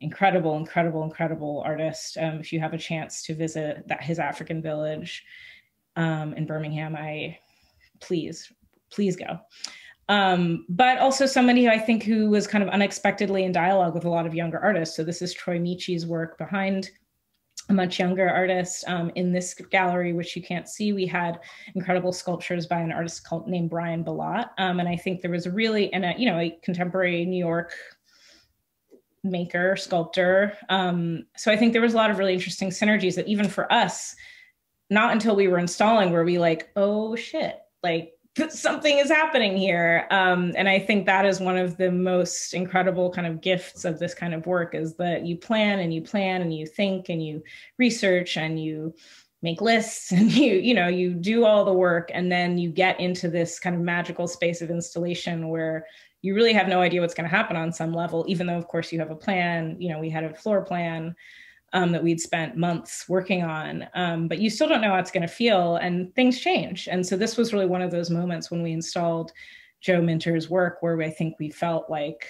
incredible, incredible, incredible artist. Um, if you have a chance to visit that his African village um, in Birmingham, I please, please go. Um, but also somebody who I think who was kind of unexpectedly in dialogue with a lot of younger artists. So this is Troy Michie's work behind a much younger artist um, in this gallery, which you can't see. We had incredible sculptures by an artist called named Brian Belott, um, and I think there was really and a you know a contemporary New York maker, sculptor. Um, so I think there was a lot of really interesting synergies that even for us, not until we were installing were we like, oh shit, like something is happening here. Um, and I think that is one of the most incredible kind of gifts of this kind of work is that you plan and you plan and you think and you research and you make lists and you you know you do all the work. And then you get into this kind of magical space of installation where you really have no idea what's going to happen on some level even though of course you have a plan. You know we had a floor plan um, that we'd spent months working on. Um, but you still don't know how it's going to feel and things change. And so this was really one of those moments when we installed joe minter's work where i think we felt like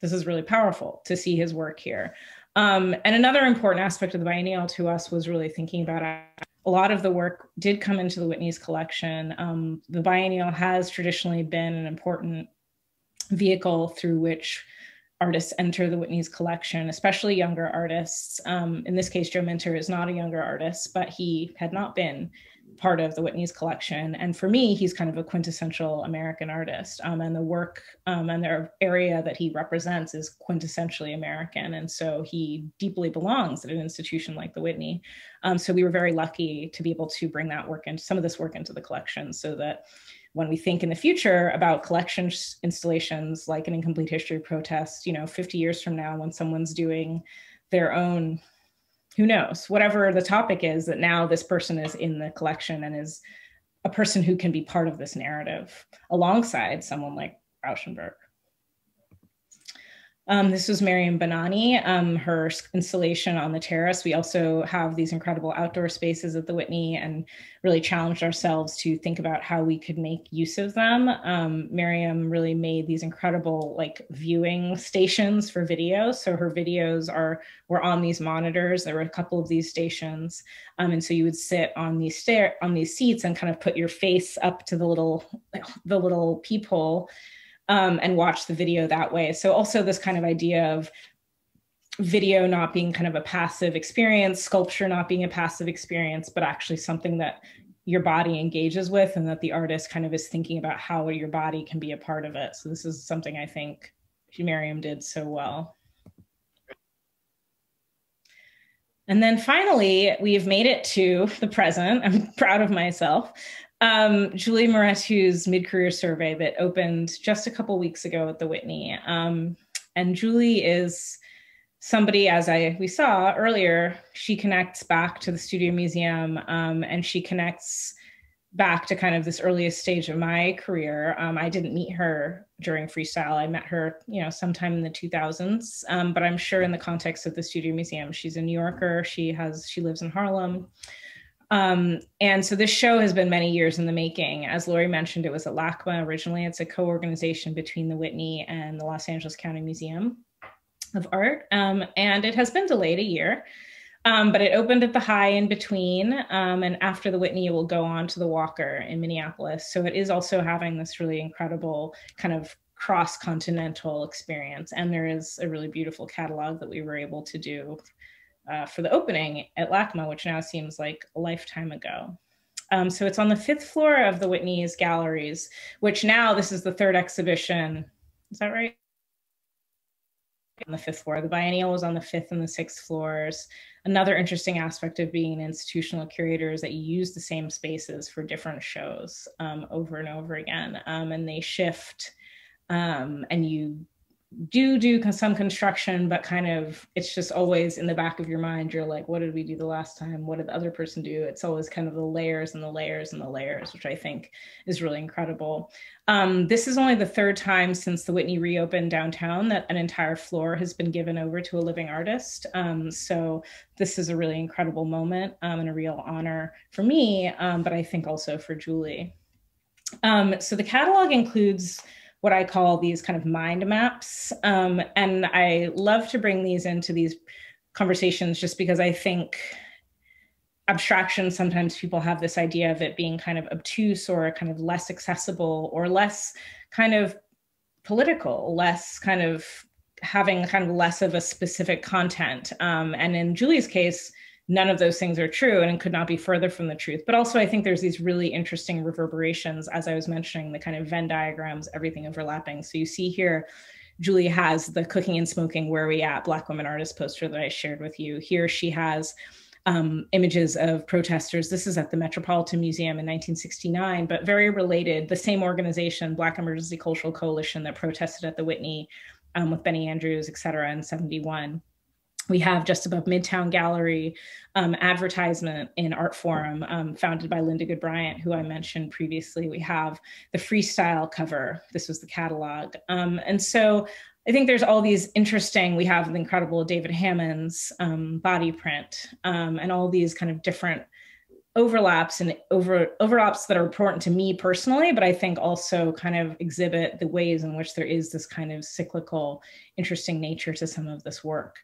this is really powerful to see his work here. Um, and another important aspect of the biennial to us was really thinking about a lot of the work did come into the Whitney's collection. Um, the biennial has traditionally been an important vehicle through which artists enter the Whitney's collection, especially younger artists. Um, in this case, Joe Minter is not a younger artist, but he had not been part of the Whitney's collection. And for me, he's kind of a quintessential American artist. Um, and the work um, and the area that he represents is quintessentially American. And so he deeply belongs at an institution like the Whitney. Um, so we were very lucky to be able to bring that work into some of this work into the collection so that when we think in the future about collection installations like an incomplete history protest, you know, 50 years from now, when someone's doing their own who knows? Whatever the topic is that now this person is in the collection and is a person who can be part of this narrative alongside someone like rauschenberg um, this was Meriem Bennani, um, her installation on the terrace. We also have these incredible outdoor spaces at the Whitney and really challenged ourselves to think about how we could make use of them. Um, Miriam really made these incredible like viewing stations for videos. So her videos are were on these monitors. There were a couple of these stations. Um, and so you would sit on these stair on these seats and kind of put your face up to the little the little peephole um, and watch the video that way. So also this kind of idea of video not being kind of a passive experience, sculpture not being a passive experience, but actually something that your body engages with and that the artist kind of is thinking about how your body can be a part of it. So this is something I think Miriam did so well. And then finally, we've made it to the present. I'm proud of myself um, Julie Mehretu's mid-career survey that opened just a couple weeks ago at the Whitney. Um, and Julie is somebody, as I we saw earlier, she connects back to the Studio Museum um, and she connects back to kind of this earliest stage of my career. Um, I didn't meet her during freestyle. I met her, you know, sometime in the 2000s. Um, but I'm sure in the context of the Studio Museum, she's a New Yorker. She has she lives in Harlem. Um, and so this show has been many years in the making. As Lori mentioned, it was at LACMA originally. It's a co-organization between the Whitney and the Los Angeles County Museum of Art. Um, and it has been delayed a year, um, but it opened at the high in between. Um, and after the Whitney, it will go on to the Walker in Minneapolis. So it is also having this really incredible kind of cross-continental experience. And there is a really beautiful catalog that we were able to do uh, for the opening at LACMA, which now seems like a lifetime ago. Um, so it's on the fifth floor of the Whitney's galleries, which now this is the third exhibition. Is that right? On the fifth floor. The biennial was on the fifth and the sixth floors. Another interesting aspect of being an institutional curator is that you use the same spaces for different shows um, over and over again, um, and they shift um, and you do do some construction, but kind of it's just always in the back of your mind. You're like, what did we do the last time? What did the other person do? It's always kind of the layers and the layers and the layers, which I think is really incredible. Um, this is only the third time since the Whitney reopened downtown that an entire floor has been given over to a living artist. Um, so this is a really incredible moment um, and a real honor for me, um, but I think also for Julie. Um, so the catalog includes what I call these kind of mind maps. Um, and I love to bring these into these conversations just because I think abstraction, sometimes people have this idea of it being kind of obtuse or kind of less accessible or less kind of political, less kind of having kind of less of a specific content. Um, and in Julie's case, none of those things are true and could not be further from the truth. But also, I think there's these really interesting reverberations, as I was mentioning, the kind of Venn diagrams, everything overlapping. So you see here Julie has the cooking and smoking where we at Black women artists poster that I shared with you. Here she has um, images of protesters. This is at the Metropolitan Museum in 1969, but very related. The same organization, Black Emergency Cultural Coalition, that protested at the Whitney um, with Benny Andrews, et cetera, in 71 we have just above Midtown Gallery um, advertisement in Artforum, um, founded by Linda Goode-Bryant, who I mentioned previously. We have the freestyle cover. This was the catalog. Um, and so I think there's all these interesting, we have the incredible David Hammons um, body print um, and all these kind of different overlaps and over overlaps that are important to me personally, but I think also kind of exhibit the ways in which there is this kind of cyclical, interesting nature to some of this work.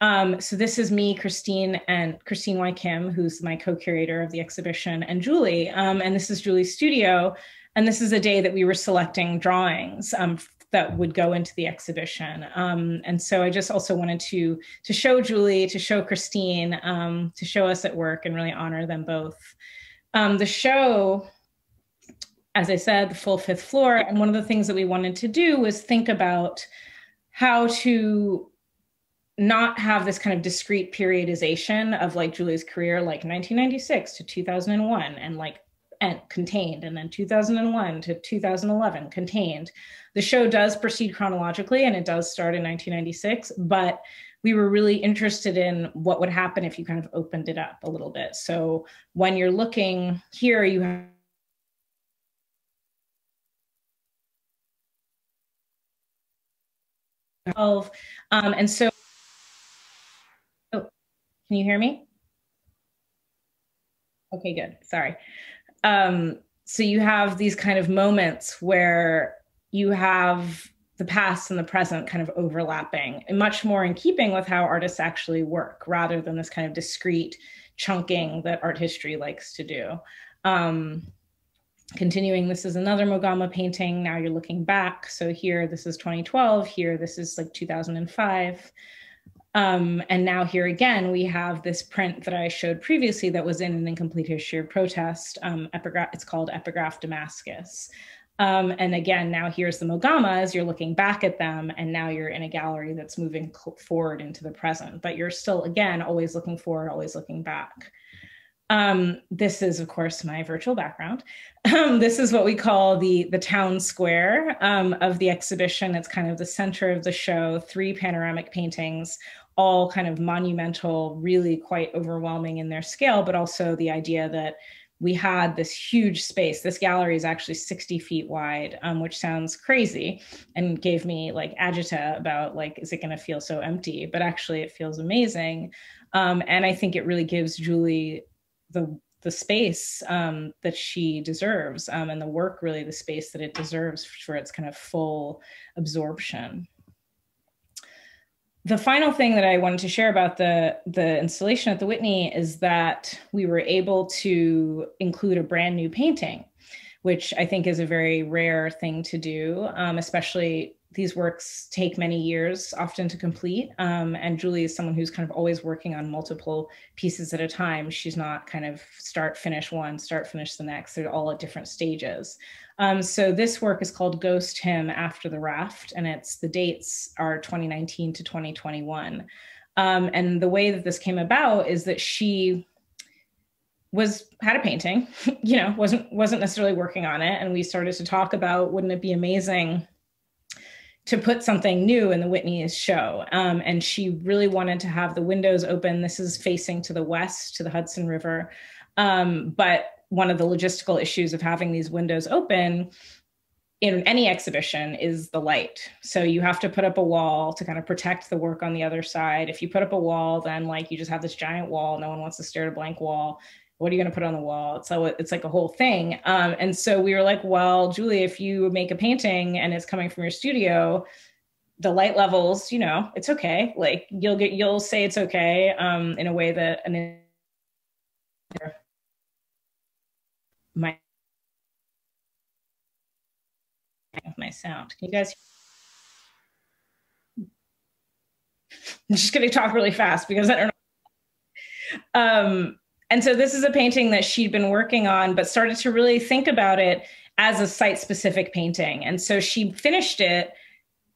Um, so this is me, Christine, and Christine Y. Kim, who's my co-curator of the exhibition, and Julie. Um, and this is Julie's studio. And this is a day that we were selecting drawings um, that would go into the exhibition. Um, and so I just also wanted to to show Julie, to show Christine, um, to show us at work and really honor them both. Um, the show, as I said, the full fifth floor. And one of the things that we wanted to do was think about how to not have this kind of discrete periodization of like Julie's career, like 1996 to 2001, and like and contained, and then 2001 to 2011 contained. The show does proceed chronologically and it does start in 1996, but we were really interested in what would happen if you kind of opened it up a little bit. So when you're looking here, you have um, and so oh, can you hear me okay good sorry um, so you have these kind of moments where you have the past and the present kind of overlapping and much more in keeping with how artists actually work rather than this kind of discrete chunking that art history likes to do. Um, continuing, this is another Mogamma painting. Now you're looking back. So here, this is 2012. Here, this is like 2005. Um, and now here again, we have this print that I showed previously that was in an incomplete history of protest. Um, epigraph, it's called Epigraph Damascus. Um, and again, now here's the Mogammas, you're looking back at them, and now you're in a gallery that's moving forward into the present, but you're still, again, always looking forward, always looking back. Um, this is, of course, my virtual background. Um, this is what we call the, the town square um, of the exhibition. It's kind of the center of the show, three panoramic paintings, all kind of monumental, really quite overwhelming in their scale, but also the idea that we had this huge space. This gallery is actually 60 feet wide, um, which sounds crazy and gave me like agita about like, is it going to feel so empty? But actually, it feels amazing. Um, and I think it really gives Julie the the space um, that she deserves um, and the work really the space that it deserves for its kind of full absorption the final thing that I wanted to share about the the installation at the Whitney is that we were able to include a brand new painting, which I think is a very rare thing to do, um, especially these works take many years often to complete. Um, and Julie is someone who's kind of always working on multiple pieces at a time. She's not kind of start, finish one, start, finish the next. They're all at different stages. Um, so this work is called Ghost Hymn After the Raft, and it's the dates are 2019 to 2021. Um, and the way that this came about is that she was had a painting, you know, wasn't wasn't necessarily working on it, and we started to talk about wouldn't it be amazing to put something new in the Whitney's show. Um, and she really wanted to have the windows open. This is facing to the west, to the Hudson River. Um, but one of the logistical issues of having these windows open in any exhibition is the light. So you have to put up a wall to kind of protect the work on the other side. If you put up a wall, then like you just have this giant wall. No one wants to stare at a blank wall. What are you going to put on the wall? Like it's like a whole thing. Um, and so we were like, well, Julie, if you make a painting and it's coming from your studio, the light levels, you know, it's okay. Like you'll get you'll say it's okay um, in a way that an my my sound. Can you guys? I'm just going to talk really fast because I don't know. Um, and so this is a painting that she'd been working on, but started to really think about it as a site specific painting. And so she finished it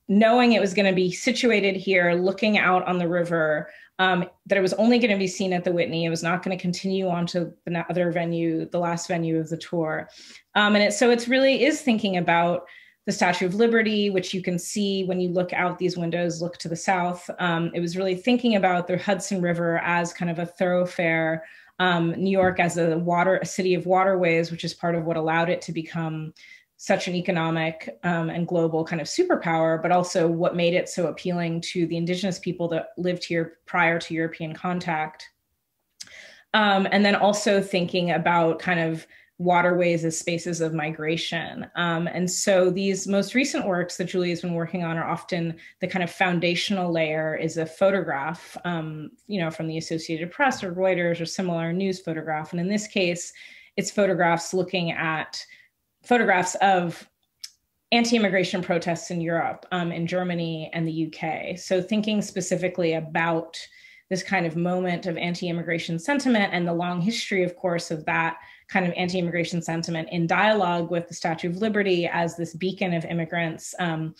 knowing it was going to be situated here, looking out on the river, um, that it was only going to be seen at the Whitney. It was not going to continue on to the other venue, the last venue of the tour. Um, and it, so it's really is thinking about the Statue of Liberty, which you can see when you look out these windows, look to the south. Um, it was really thinking about the Hudson River as kind of a thoroughfare, um, New York as a water, a city of waterways, which is part of what allowed it to become such an economic um, and global kind of superpower, but also what made it so appealing to the indigenous people that lived here prior to European contact. Um, and then also thinking about kind of waterways as spaces of migration. Um, and so these most recent works that Julie has been working on are often the kind of foundational layer is a photograph, um, you know, from the Associated Press or Reuters or similar news photograph. And in this case, it's photographs looking at photographs of anti-immigration protests in Europe, um, in Germany and the UK. So thinking specifically about this kind of moment of anti-immigration sentiment and the long history, of course, of that kind of anti-immigration sentiment in dialogue with the Statue of Liberty as this beacon of immigrants, um,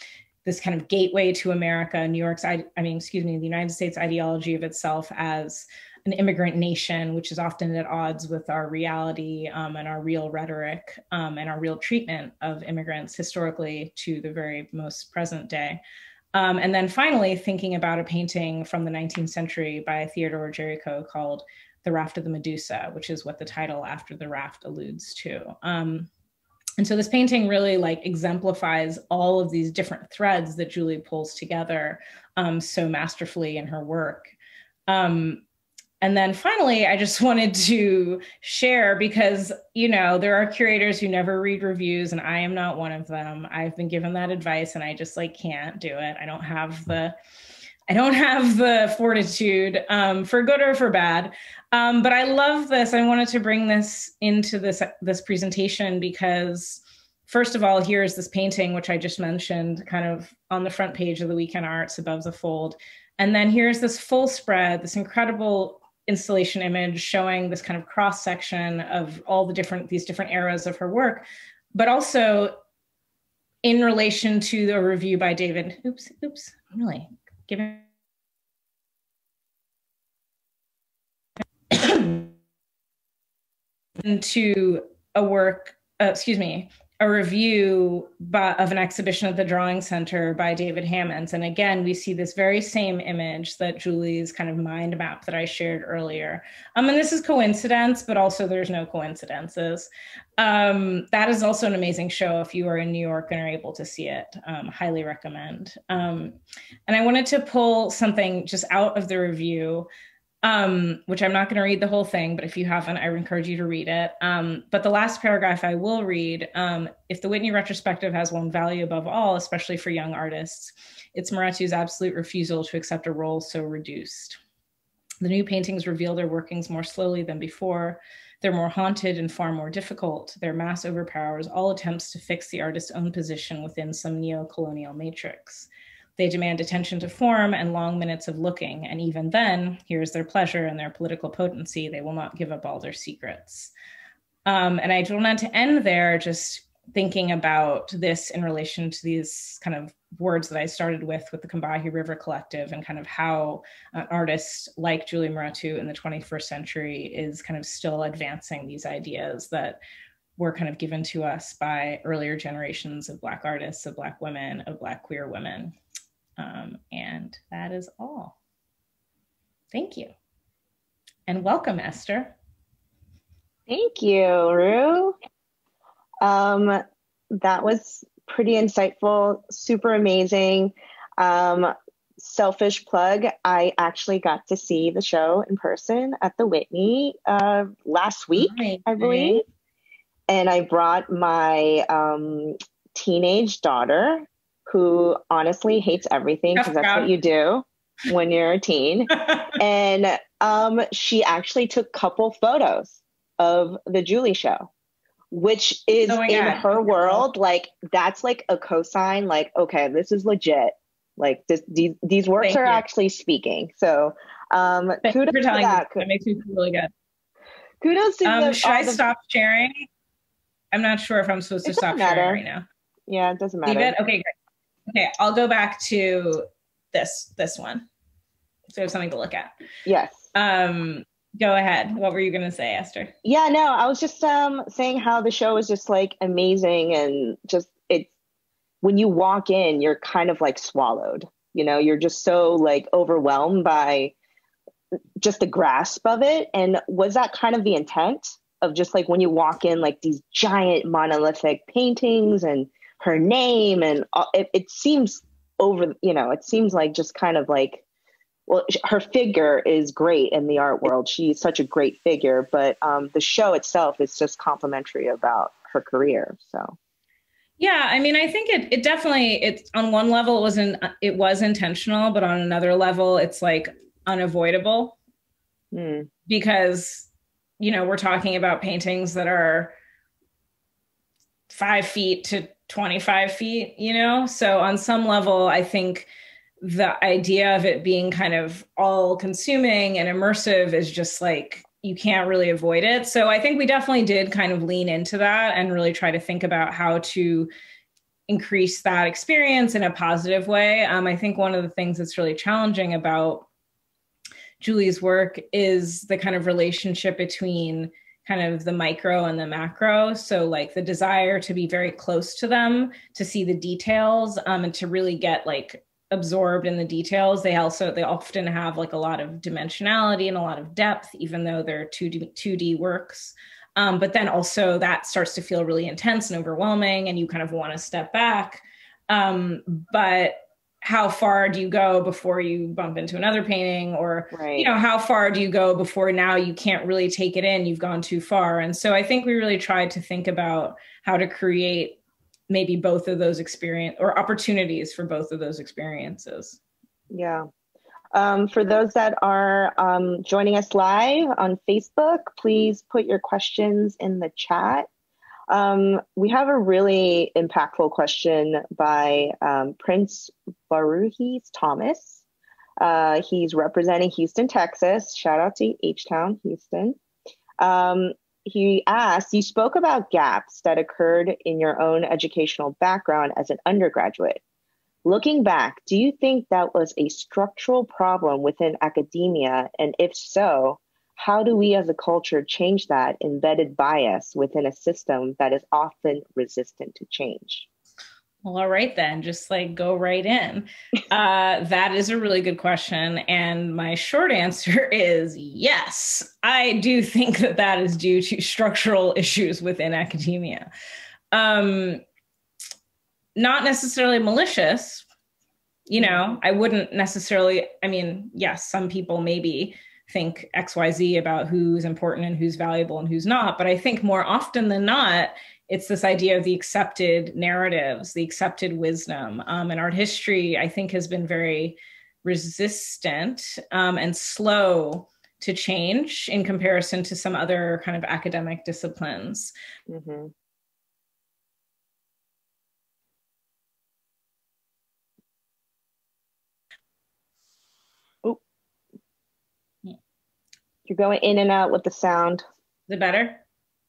this kind of gateway to America, New York's, I mean, excuse me, the United States ideology of itself as an immigrant nation, which is often at odds with our reality um, and our real rhetoric um, and our real treatment of immigrants historically to the very most present day. Um, and then finally, thinking about a painting from the 19th century by Theodore Géricault called The Raft of the Medusa, which is what the title After the Raft alludes to. Um, and so this painting really like exemplifies all of these different threads that Julie pulls together um, so masterfully in her work. Um, and then finally, I just wanted to share because, you know, there are curators who never read reviews, and I am not one of them. I've been given that advice and I just like can't do it. I don't have the I don't have the fortitude um, for good or for bad. Um, but I love this. I wanted to bring this into this this presentation because first of all, here's this painting, which I just mentioned, kind of on the front page of the Weekend Arts above the fold. And then here's this full spread, this incredible installation image showing this kind of cross section of all the different these different eras of her work, but also in relation to the review by David. Oops, oops, I'm really giving. to a work, uh, excuse me, a review by, of an exhibition at the Drawing Center by David Hammons. And again, we see this very same image that Julie's kind of mind map that I shared earlier. Um, and this is coincidence, but also there's no coincidences. Um, that is also an amazing show if you are in New York and are able to see it. Um, highly recommend. Um, and I wanted to pull something just out of the review um, which I'm not going to read the whole thing, but if you haven't, I encourage you to read it. Um, but the last paragraph I will read um, if the Whitney retrospective has one value above all, especially for young artists, it's Mehretu's absolute refusal to accept a role so reduced. The new paintings reveal their workings more slowly than before. They're more haunted and far more difficult. Their mass overpowers all attempts to fix the artist's own position within some neo colonial matrix. They demand attention to form and long minutes of looking, and even then, here's their pleasure and their political potency. They will not give up all their secrets. Um, and I wanted to end there just thinking about this in relation to these kind of words that I started with with the Combahee River Collective and kind of how an artist like Julie Mehretu in the 21st century is kind of still advancing these ideas that were kind of given to us by earlier generations of Black artists, of Black women, of Black queer women. Um, and that is all. Thank you. And welcome, Esther.
Thank you, Rue. Um, that was pretty insightful, super amazing. Um, selfish plug I actually got to see the show in person at the Whitney uh, last week, I believe. And I brought my um, teenage daughter who honestly hates everything because that's what you do when you're a teen. and um, she actually took couple photos of the Julie show, which is oh in God. her world, like that's like a cosign, like, okay, this is legit. Like this, these, these works Thank are you. actually speaking. So um,
Thank kudos for telling that. That makes me feel really good.
Kudos to
um, the, Should I the... stop sharing? I'm not sure if I'm supposed to stop sharing right now.
Yeah, it doesn't matter.
Leave it? Okay, great. Okay, I'll go back to this this one. So we have something to look at.
Yes.
Um, go ahead. What were you going to say, Esther?
Yeah, no, I was just um saying how the show is just like amazing and just it when you walk in, you're kind of like swallowed. You know, you're just so like overwhelmed by just the grasp of it. And was that kind of the intent of just like when you walk in, like these giant monolithic paintings and her name and it, it seems over, you know, it seems like just kind of like well, her figure is great in the art world. She's such a great figure, but um, the show itself is just complimentary about her career. So,
yeah, I mean, I think it it definitely it's on one level it wasn't it was intentional, but on another level it's like unavoidable
mm.
because you know we're talking about paintings that are five feet to 25 feet you know so on some level i think the idea of it being kind of all consuming and immersive is just like you can't really avoid it. So I think we definitely did kind of lean into that and really try to think about how to increase that experience in a positive way. Um, I think one of the things that's really challenging about Julie's work is the kind of relationship between kind of the micro and the macro. So, like the desire to be very close to them, to see the details, um, and to really get like absorbed in the details. They also they often have like a lot of dimensionality and a lot of depth even though they're 2d 2d works. Um, but then also that starts to feel really intense and overwhelming and you kind of want to step back. Um, but how far do you go before you bump into another painting? Or right. you know how far do you go before now you can't really take it in you've gone too far? And so i think we really tried to think about how to create maybe both of those experience or opportunities for both of those experiences.
Yeah. Um, for those that are um, joining us live on facebook please put your questions in the chat um, we have a really impactful question by um, prince baruhis thomas uh, he's representing houston texas shout out to h-town houston um, he asked, You spoke about gaps that occurred in your own educational background as an undergraduate. Looking back, do you think that was a structural problem within academia? And if so, how do we as a culture change that embedded bias within a system that is often resistant to change?
Well, all right then, just like go right in. Uh, that is a really good question. And my short answer is yes. I do think that that is due to structural issues within academia. Um, not necessarily malicious, you know, mm-hmm. I wouldn't necessarily, I mean, yes, some people maybe think XYZ about who's important and who's valuable and who's not. But I think more often than not, it's this idea of the accepted narratives, the accepted wisdom. Um, and art history, I think, has been very resistant um, and slow to change in comparison to some other kind of academic disciplines.
Mm-hmm. You're going in and out with the sound.
Is it better?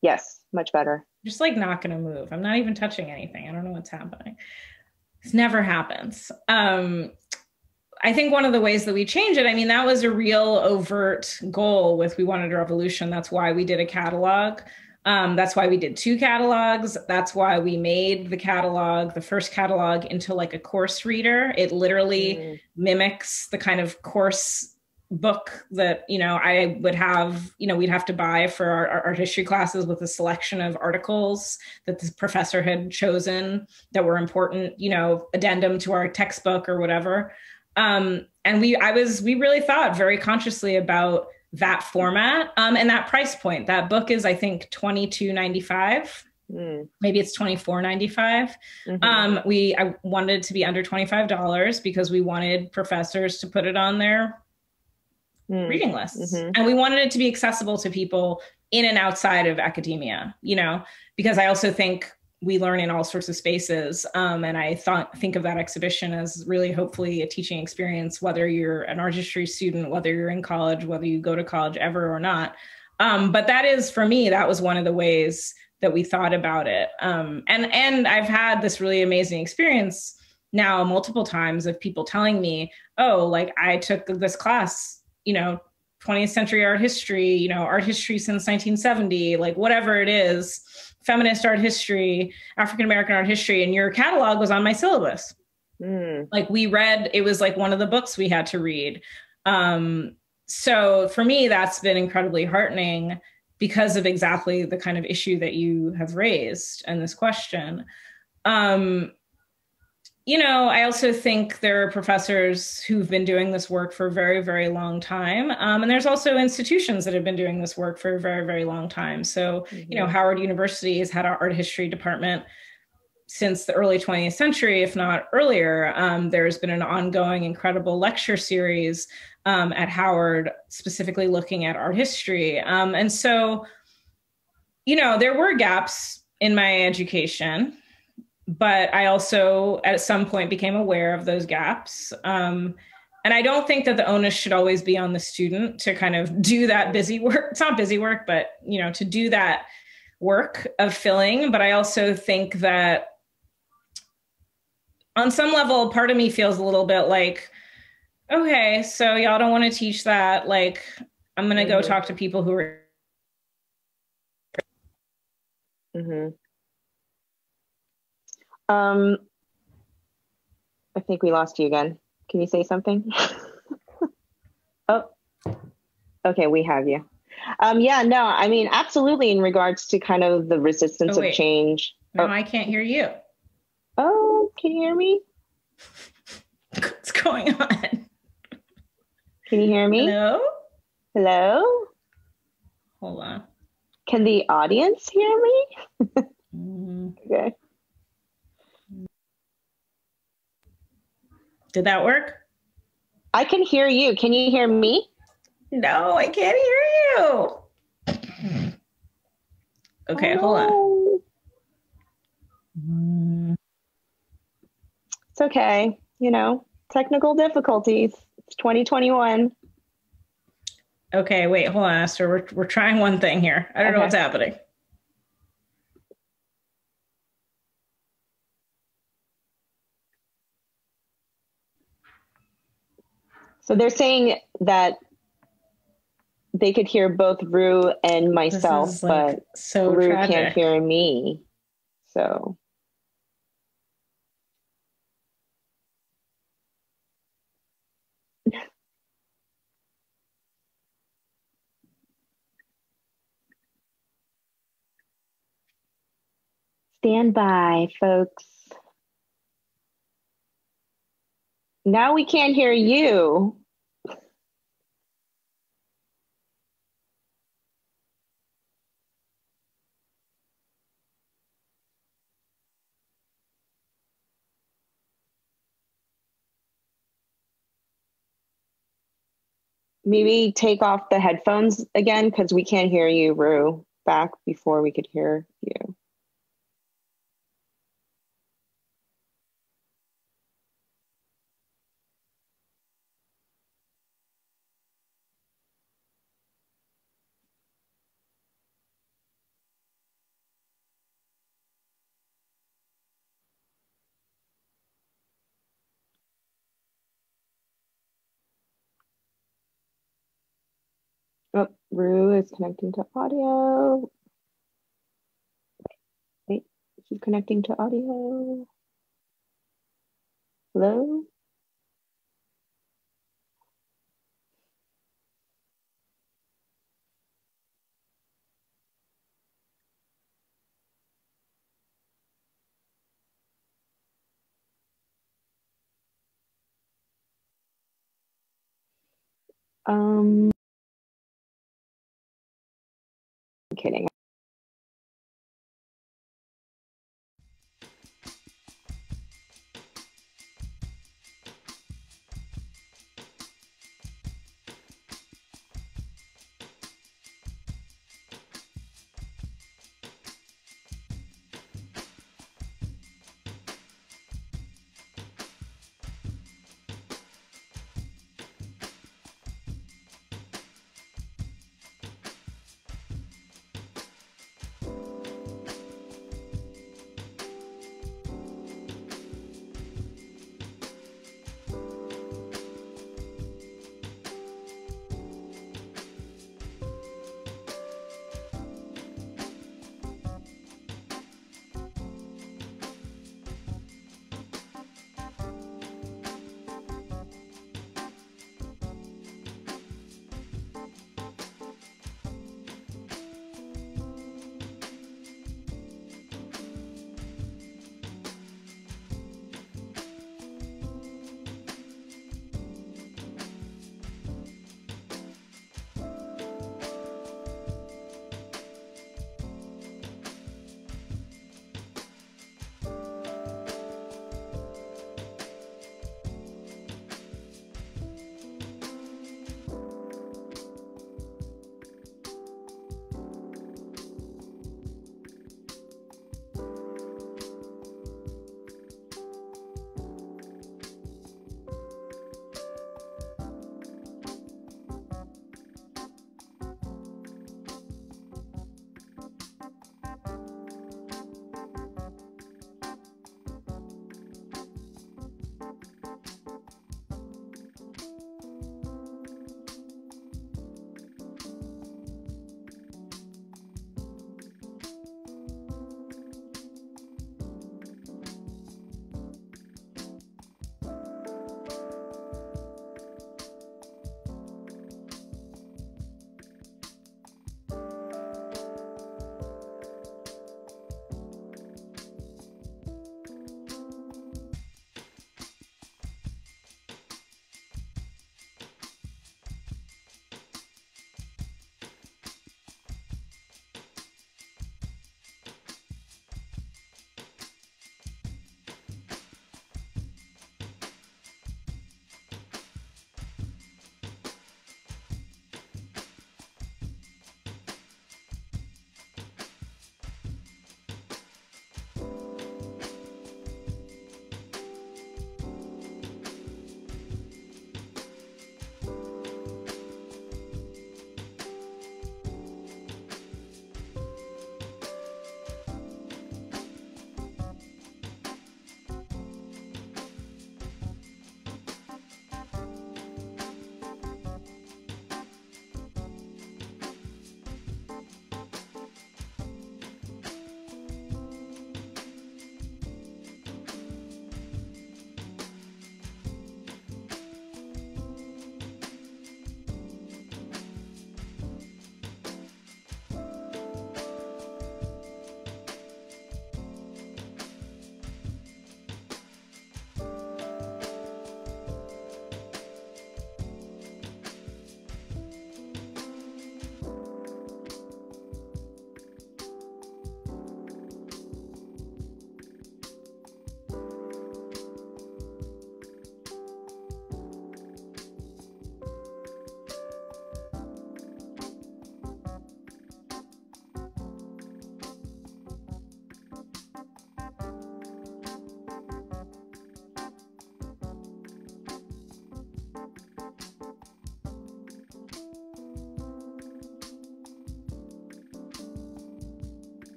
Yes, much better
just like not going to move. I'm not even touching anything. I don't know what's happening. This never happens. Um, I think one of the ways that we change it, I mean, that was a real overt goal with We Wanted a Revolution. That's why we did a catalog. Um, that's why we did two catalogs. That's why we made the catalog, the first catalog, into like a course reader. It literally mm. mimics the kind of course book that you know i would have you know we'd have to buy for our, our, art history classes with a selection of articles that the professor had chosen that were important you know addendum to our textbook or whatever um, and we i was we really thought very consciously about that format um, and that price point that book is i think 22.95 Mm. Maybe it's twenty four ninety five. Mm-hmm. Um, we I wanted to be under twenty five dollars because we wanted professors to put it on their mm. reading lists. Mm-hmm. And we wanted it to be accessible to people in and outside of academia, you know, because I also think we learn in all sorts of spaces. Um, and I thought think of that exhibition as really hopefully a teaching experience, whether you're an art history student, whether you're in college, whether you go to college ever or not. Um, but that is for me, that was one of the ways that we thought about it. Um, and and I've had this really amazing experience now multiple times of people telling me, oh, like I took this class, you know, 20th century art history, you know, art history since 1970, like whatever it is, feminist art history, African American art history, and your catalog was on my syllabus. Mm. Like we read, it was like one of the books we had to read. Um, so for me, that's been incredibly heartening because of exactly the kind of issue that you have raised and this question. Um, you know, I also think there are professors who've been doing this work for a very, very long time. Um, and there's also institutions that have been doing this work for a very, very long time. So, mm-hmm. you know, mm-hmm. Howard University has had an art history department since the early 20th century, if not earlier. Um, there's been an ongoing, incredible lecture series um, at Howard, specifically looking at art history. Um, and so, you know, there were gaps in my education but I also at some point became aware of those gaps. Um, and I don't think that the onus should always be on the student to kind of do that busy work. It's not busy work, but you know, to do that work of filling. But I also think that on some level, part of me feels a little bit like, okay, so y'all don't want to teach that. Like, I'm gonna mm-hmm. go talk to people who are.
Mm-hmm. Um, I think we lost you again. Can you say something? oh, okay, we have you. Um, yeah, no, I mean, absolutely. In regards to kind of the resistance oh, of change.
No, oh. I can't hear you.
Oh, can you hear me?
What's going on?
Can you hear me?
Hello.
Hello.
Hold on.
Can the audience hear me? mm. Okay.
Did that work?
I can hear you. Can you hear me?
No, I can't hear you. Okay, oh, hold
on. It's okay. You know, technical difficulties. It's 2021.
Okay, wait, hold on, Esther. We're, we're trying one thing here. I don't okay. know what's happening.
So they're saying that they could hear both Rue and myself, like but so Rue tragic. can't hear me. So Stand by, folks. Now we can't hear you. Maybe take off the headphones again because we can't hear you, Rue, back before we could hear you. Oh, Rue is connecting to audio. Wait, she's connecting to audio. Hello? Um, kidding.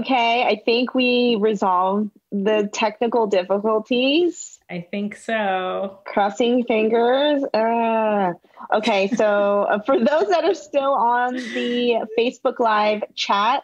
Okay, I think we resolved the technical difficulties.
I think so.
Crossing fingers. Uh, okay, so uh, for those that are still on the Facebook Live chat,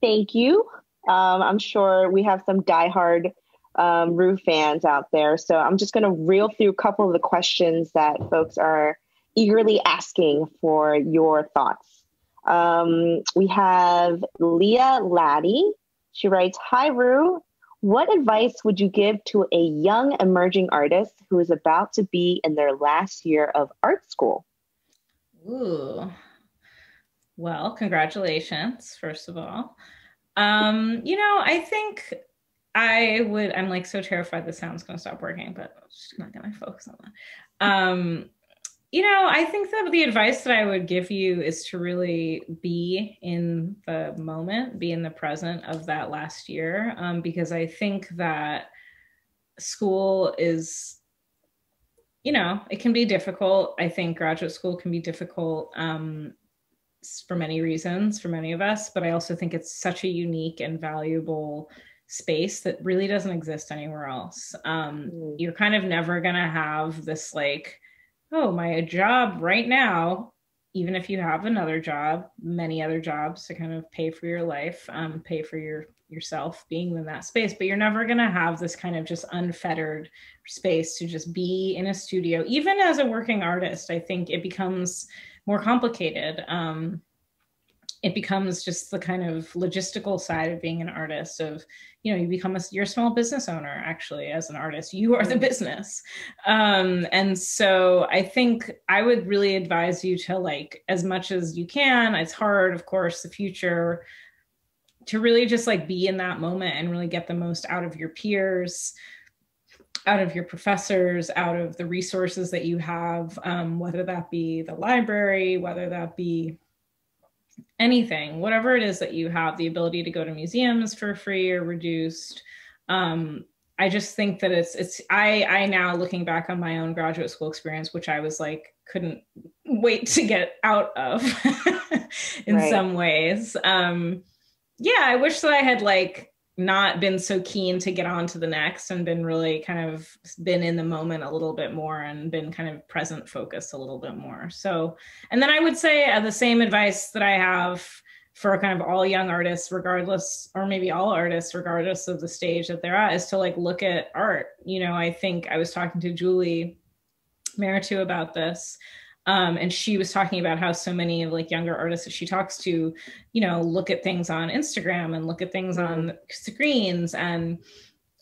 thank you. Um, I'm sure we have some diehard um, Rue fans out there. So I'm just going to reel through a couple of the questions that folks are eagerly asking for your thoughts. Um, we have Leah Laddie. She writes Hi, Rue. What advice would you give to a young emerging artist who is about to be in their last year of art school?
Ooh. Well, congratulations, first of all. Um, you know, I think I would, I'm like so terrified the sound's going to stop working, but I'm just not to focus on that. Um, you know, I think that the advice that I would give you is to really be in the moment, be in the present of that last year, um, because I think that school is, you know, it can be difficult. I think graduate school can be difficult um, for many reasons for many of us, but I also think it's such a unique and valuable space that really doesn't exist anywhere else. Um, mm. You're kind of never going to have this like, oh, my job right now, even if you have another job, many other jobs to kind of pay for your life, um, pay for your yourself being in that space, but you're never going to have this kind of just unfettered space to just be in a studio. Even as a working artist, I think it becomes more complicated. Um, it becomes just the kind of logistical side of being an artist of you know you become a you're a small business owner actually as an artist you are the mm-hmm. business um, and so i think i would really advise you to like as much as you can it's hard of course the future to really just like be in that moment and really get the most out of your peers out of your professors out of the resources that you have um, whether that be the library whether that be anything, whatever it is that you have, the ability to go to museums for free or reduced. Um, I just think that it's it's I I now looking back on my own graduate school experience, which I was like couldn't wait to get out of in right. some ways. Um, yeah, I wish that I had like not been so keen to get on to the next and been really kind of been in the moment a little bit more and been kind of present focused a little bit more. So and then i would say uh, the same advice that i have for kind of all young artists regardless or maybe all artists regardless of the stage that they're at is to like look at art. You know i think i was talking to julie Mehretu about this um, and she was talking about how so many of like younger artists that she talks to, you know, look at things on Instagram and look at things on mm-hmm. screens. And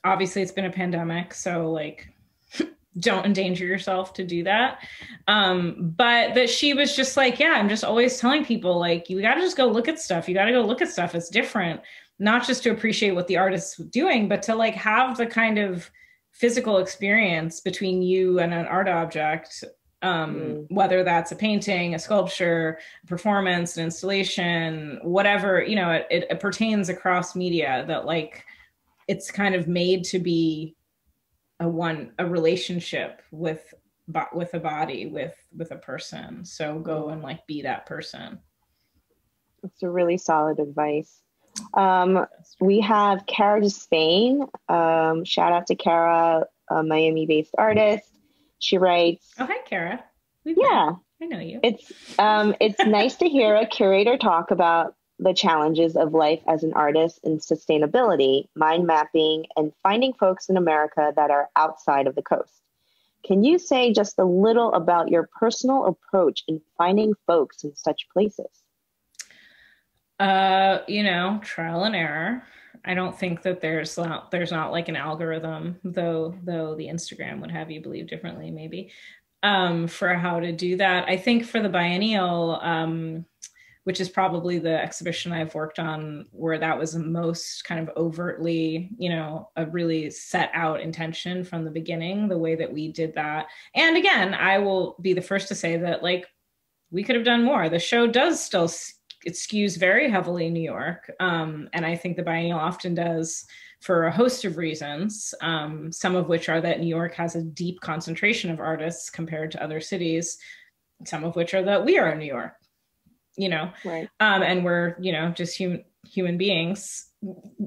obviously it's been a pandemic. So like don't endanger yourself to do that. Um, but that she was just like, yeah, I'm just always telling people like, you got to just go look at stuff. You got to go look at stuff. It's different, not just to appreciate what the artist's doing, but to like have the kind of physical experience between you and an art object um, mm. whether that's a painting, a sculpture, a performance, an installation, whatever, you know, it, it, it, pertains across media that like it's kind of made to be a one, a relationship with, with a body, with, with a person. So go and like be that person.
It's a really solid advice. Um, we have Kara Spain. Um, shout out to Kara, a Miami based artist. She writes.
Oh, hi, Kara.
We've yeah,
met. I know you.
It's um, it's nice to hear a curator talk about the challenges of life as an artist and sustainability, mind mapping, and finding folks in America that are outside of the coast. Can you say just a little about your personal approach in finding folks in such places?
Uh, you know, trial and error. I don't think that there's not there's not like an algorithm, though though the Instagram would have you believe differently, maybe, um, for how to do that. I think for the biennial, um, which is probably the exhibition I've worked on where that was most kind of overtly, you know, a really set out intention from the beginning, the way that we did that. And again, I will be the first to say that like we could have done more. The show does still it skews very heavily New York, um, and I think the biennial often does for a host of reasons. Um, some of which are that New York has a deep concentration of artists compared to other cities. Some of which are that we are in New York, you know,
right.
um, and we're you know just human human beings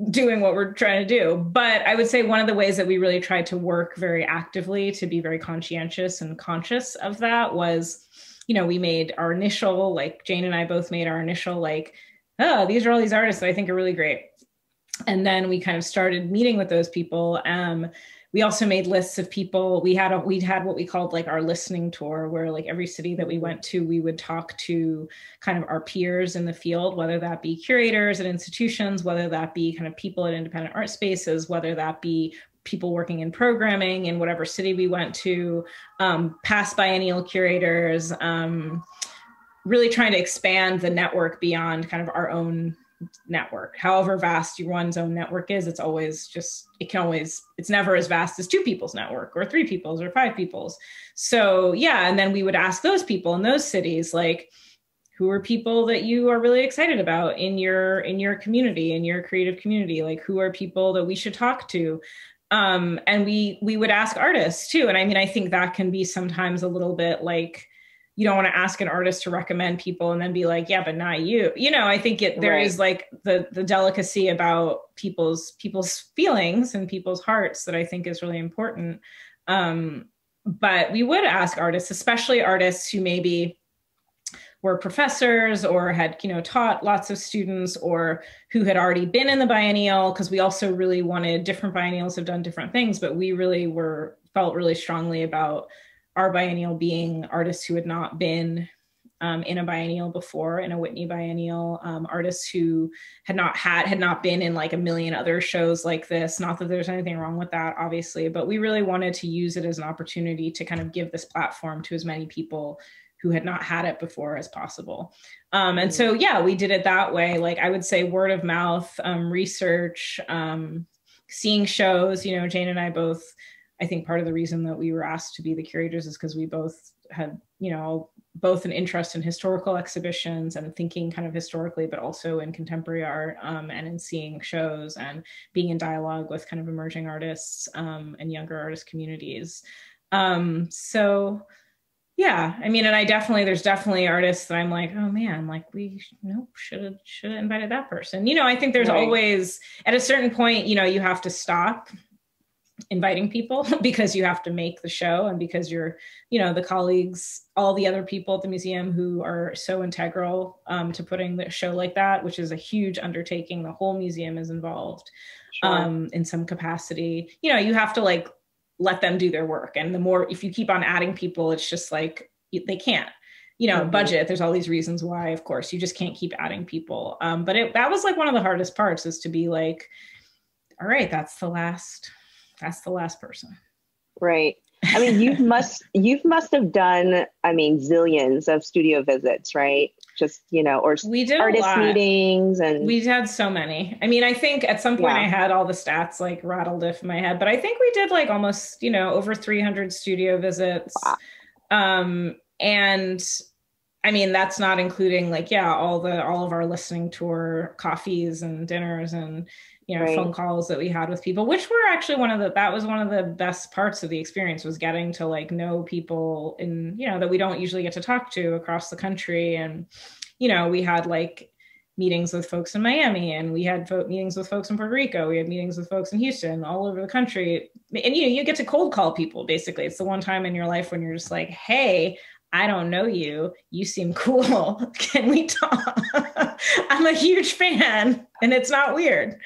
doing what we're trying to do. But I would say one of the ways that we really tried to work very actively to be very conscientious and conscious of that was, you know, we made our initial, like Jane and I both made our initial, like, oh, these are all these artists that I think are really great. And then we kind of started meeting with those people. Um, we also made lists of people we had a, we had what we called like our listening tour where like every city that we went to we would talk to kind of our peers in the field whether that be curators at institutions whether that be kind of people at independent art spaces whether that be people working in programming in whatever city we went to um, past biennial curators um, really trying to expand the network beyond kind of our own network. However vast one's own network is it's always just it can always it's never as vast as two people's network or three people's or five people's. So yeah and then we would ask those people in those cities like who are people that you are really excited about in your in your community in your creative community? Like who are people that we should talk to um and we we would ask artists too. And i mean i think that can be sometimes a little bit like you don't want to ask an artist to recommend people and then be like yeah but not you. You know i think it there right. is like the the delicacy about people's people's feelings and people's hearts that i think is really important. Um but we would ask artists especially artists who maybe were professors or had you know taught lots of students or who had already been in the biennial because we also really wanted different biennials have done different things but we really were felt really strongly about our biennial being artists who had not been um, in a biennial before in a whitney biennial um, artists who had not had had not been in like a million other shows like this. Not that there's anything wrong with that obviously but we really wanted to use it as an opportunity to kind of give this platform to as many people who had not had it before as possible. Um, and so yeah we did it that way. Like i would say word of mouth um, research um, seeing shows. You know jane and i both I think part of the reason that we were asked to be the curators is because we both had, you know, both an interest in historical exhibitions and thinking kind of historically, but also in contemporary art um, and in seeing shows and being in dialogue with kind of emerging artists um, and younger artist communities. Um, so, yeah, I mean, and I definitely, there's definitely artists that I'm like, oh man, like we, nope, should have, should have invited that person. You know, I think there's right. always, at a certain point, you know, you have to stop inviting people because you have to make the show and because you're you know the colleagues all the other people at the museum who are so integral um, to putting the show like that which is a huge undertaking the whole museum is involved sure. um, in some capacity you know you have to like let them do their work and the more if you keep on adding people it's just like they can't you know mm-hmm. budget there's all these reasons why of course you just can't keep adding people um, but it, that was like one of the hardest parts is to be like all right that's the last that's the last person.
Right. I mean, you must you must have done, I mean, zillions of studio visits, right? Just you know, or
we did
artist meetings, and
we had so many. I mean, I think at some point yeah. I had all the stats like rattled off in my head, but I think we did like almost you know over 300 studio visits. Wow. Um, and I mean, that's not including like yeah, all the all of our listening tour coffees and dinners and you know right. phone calls that we had with people which were actually one of the that was one of the best parts of the experience was getting to like know people in you know that we don't usually get to talk to across the country. And you know we had like meetings with folks in Miami and we had fo- meetings with folks in Puerto Rico. We had meetings with folks in Houston all over the country. And you know you get to cold call people basically. It's the one time in your life when you're just like hey I don't know you. You seem cool. Can we talk? I'm a huge fan and it's not weird.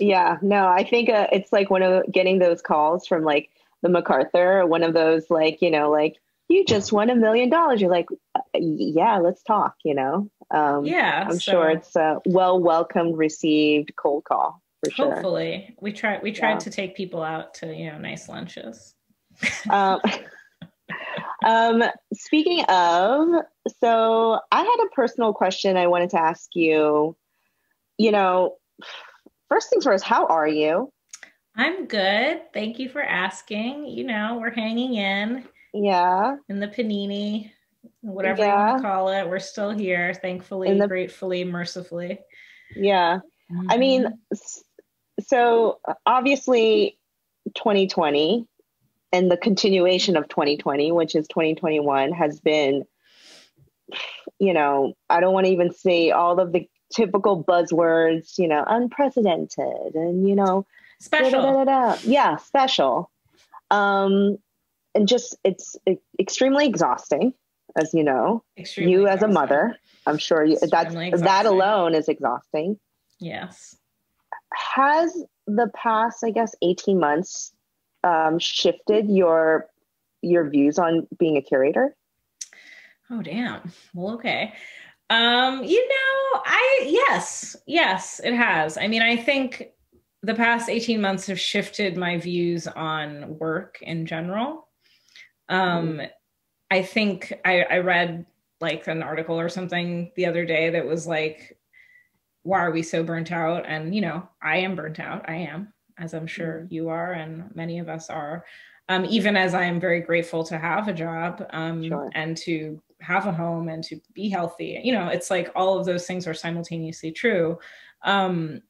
Yeah, no, I think uh, it's like one of getting those calls from like the MacArthur, one of those like, you know, like you just won a million dollars. You're like, uh, yeah, let's talk, you know? Um,
yeah.
I'm so sure it's a well welcomed, received cold call for
sure. Hopefully. We tried, we tried yeah. to take people out to, you know, nice lunches.
um, um, speaking of, so I had a personal question I wanted to ask you. You know, first things first, how are you?
I'm good. Thank you for asking. You know, we're hanging in.
Yeah.
In the panini, whatever yeah. you want to call it. We're still here, thankfully, the, gratefully, mercifully.
Yeah. Mm-hmm. I mean, so obviously 2020 and the continuation of 2020, which is 2021, has been, you know, I don't want to even say all of the typical buzzwords, you know, unprecedented and, you know,
special.
Da, da, da, yeah, special. Um, and just it's extremely exhausting, as you know. Extremely you exhausting. as a mother, I'm sure you, that's that alone is exhausting.
Yes.
Has the past, I guess, 18 months um, shifted your your views on being a curator?
Oh damn. Well, okay. Um, you know, I yes, yes, it has. I mean, I think the past 18 months have shifted my views on work in general. Um, mm-hmm. I think I, I read like an article or something the other day that was like, why are we so burnt out? And, you know, I am burnt out. I am, as I'm sure mm-hmm. you are, and many of us are. Um, even as I am very grateful to have a job um, sure. and to have a home and to be healthy. You know, it's like all of those things are simultaneously true. Um,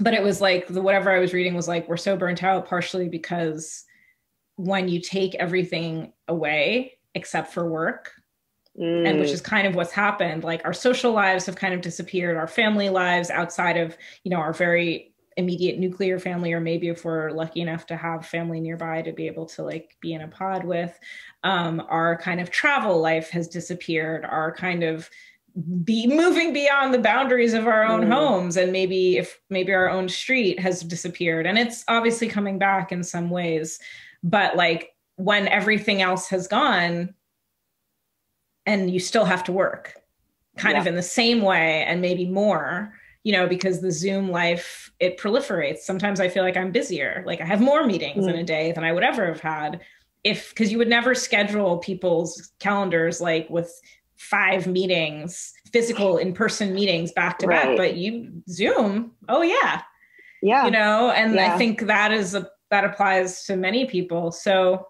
but it was like the whatever I was reading was like we're so burnt out partially because when you take everything away except for work, mm. and which mm. is kind of what's happened, like our social lives have kind of disappeared, our family lives outside of you know our very immediate nuclear family or maybe if we're lucky enough to have family nearby to be able to like be in a pod with um, our kind of travel life has disappeared our kind of be moving beyond the boundaries of our own mm. homes and maybe if maybe our own street has disappeared and it's obviously coming back in some ways but like when everything else has gone and you still have to work kind yeah. of in the same way and maybe more you know, because the Zoom life, it proliferates. Sometimes I feel like I'm busier. Like I have more meetings mm. in a day than I would ever have had if, because you would never schedule people's calendars like with five meetings, physical in person meetings back to back, but you Zoom, oh yeah.
Yeah.
You know, and yeah. I think that is a, that applies to many people. So,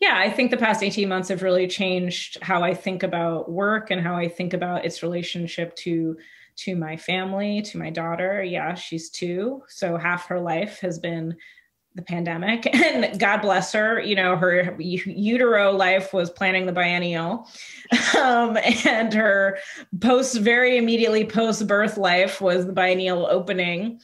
yeah, I think the past 18 months have really changed how I think about work and how I think about its relationship to to my family, to my daughter. Yeah, she's two. So half her life has been the pandemic and god bless her you know her utero life was planning the biennial um, and her post very immediately post birth life was the biennial opening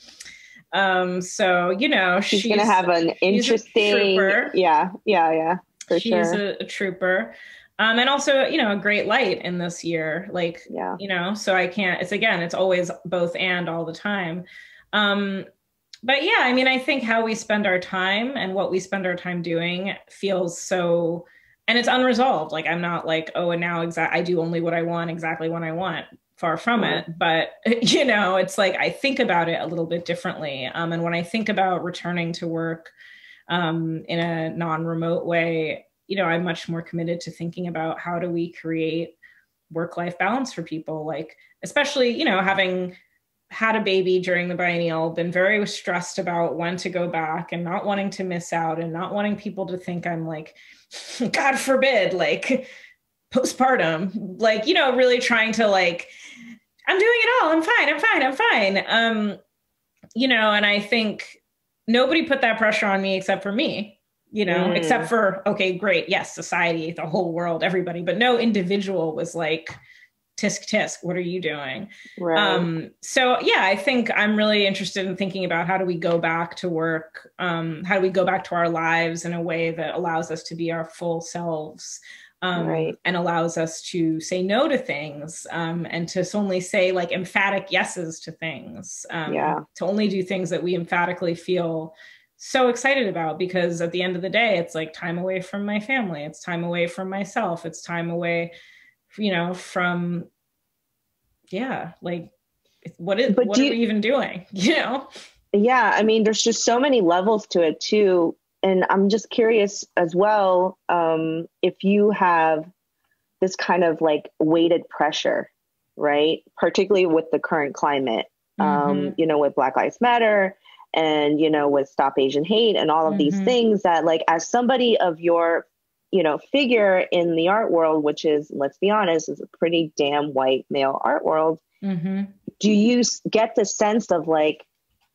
um, so you know
she's, she's gonna have an interesting yeah yeah yeah
for she's sure. a, a trooper um, and also you know a great light in this year like yeah. you know so i can't it's again it's always both and all the time. Um, but yeah i mean i think how we spend our time and what we spend our time doing feels so and it's unresolved. Like i'm not like oh and now exact i do only what i want exactly when i want. Far from it. But you know it's like i think about it a little bit differently. Um, and when i think about returning to work um, in a non-remote way you know, I'm much more committed to thinking about how do we create work life balance for people, like, especially, you know, having had a baby during the biennial, been very stressed about when to go back and not wanting to miss out and not wanting people to think I'm like, God forbid, like postpartum, like, you know, really trying to like, I'm doing it all. I'm fine. I'm fine. I'm fine. Um, you know, and I think nobody put that pressure on me except for me you know, mm. except for, okay, great. Yes, society, the whole world, everybody, but no individual was like, tisk tisk, what are you doing? Right. Um, so yeah, I think I'm really interested in thinking about how do we go back to work? Um, how do we go back to our lives in a way that allows us to be our full selves? Um, right. and allows us to say no to things um, and to only say like emphatic yeses to things. Um, yeah. To only do things that we emphatically feel so excited about because at the end of the day it's like time away from my family. It's time away from myself. It's time away you know from yeah like what is but what are you, we even doing? You know?
Yeah i mean there's just so many levels to it too. And i'm just curious as well um, if you have this kind of like weighted pressure right? Particularly with the current climate. Um, mm-hmm. um, you know with black lives matter and you know with stop asian hate and all of mm-hmm. these things that like as somebody of your you know figure in the art world which is let's be honest is a pretty damn white male art world mm-hmm. do you get the sense of like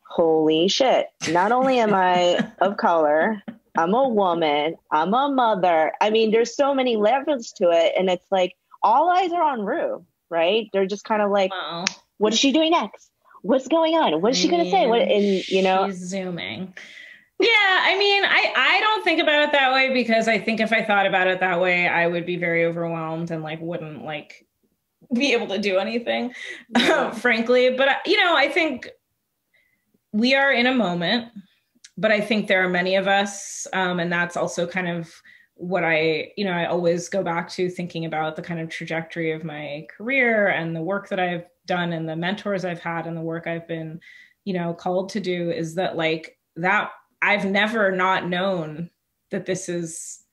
holy shit not only am i of color i'm a woman i'm a mother i mean there's so many levels to it and it's like all eyes are on rue right they're just kind of like wow. what is she doing next? What's going on? What is she going to say? What and you know,
she's zooming. Yeah, I mean, I I don't think about it that way because I think if I thought about it that way, I would be very overwhelmed and like wouldn't like be able to do anything, yeah. frankly. But you know, I think we are in a moment, but I think there are many of us, um, and that's also kind of what I, you know, I always go back to thinking about the kind of trajectory of my career and the work that I've done and the mentors I've had and the work I've been, you know, called to do is that like that I've never not known that this is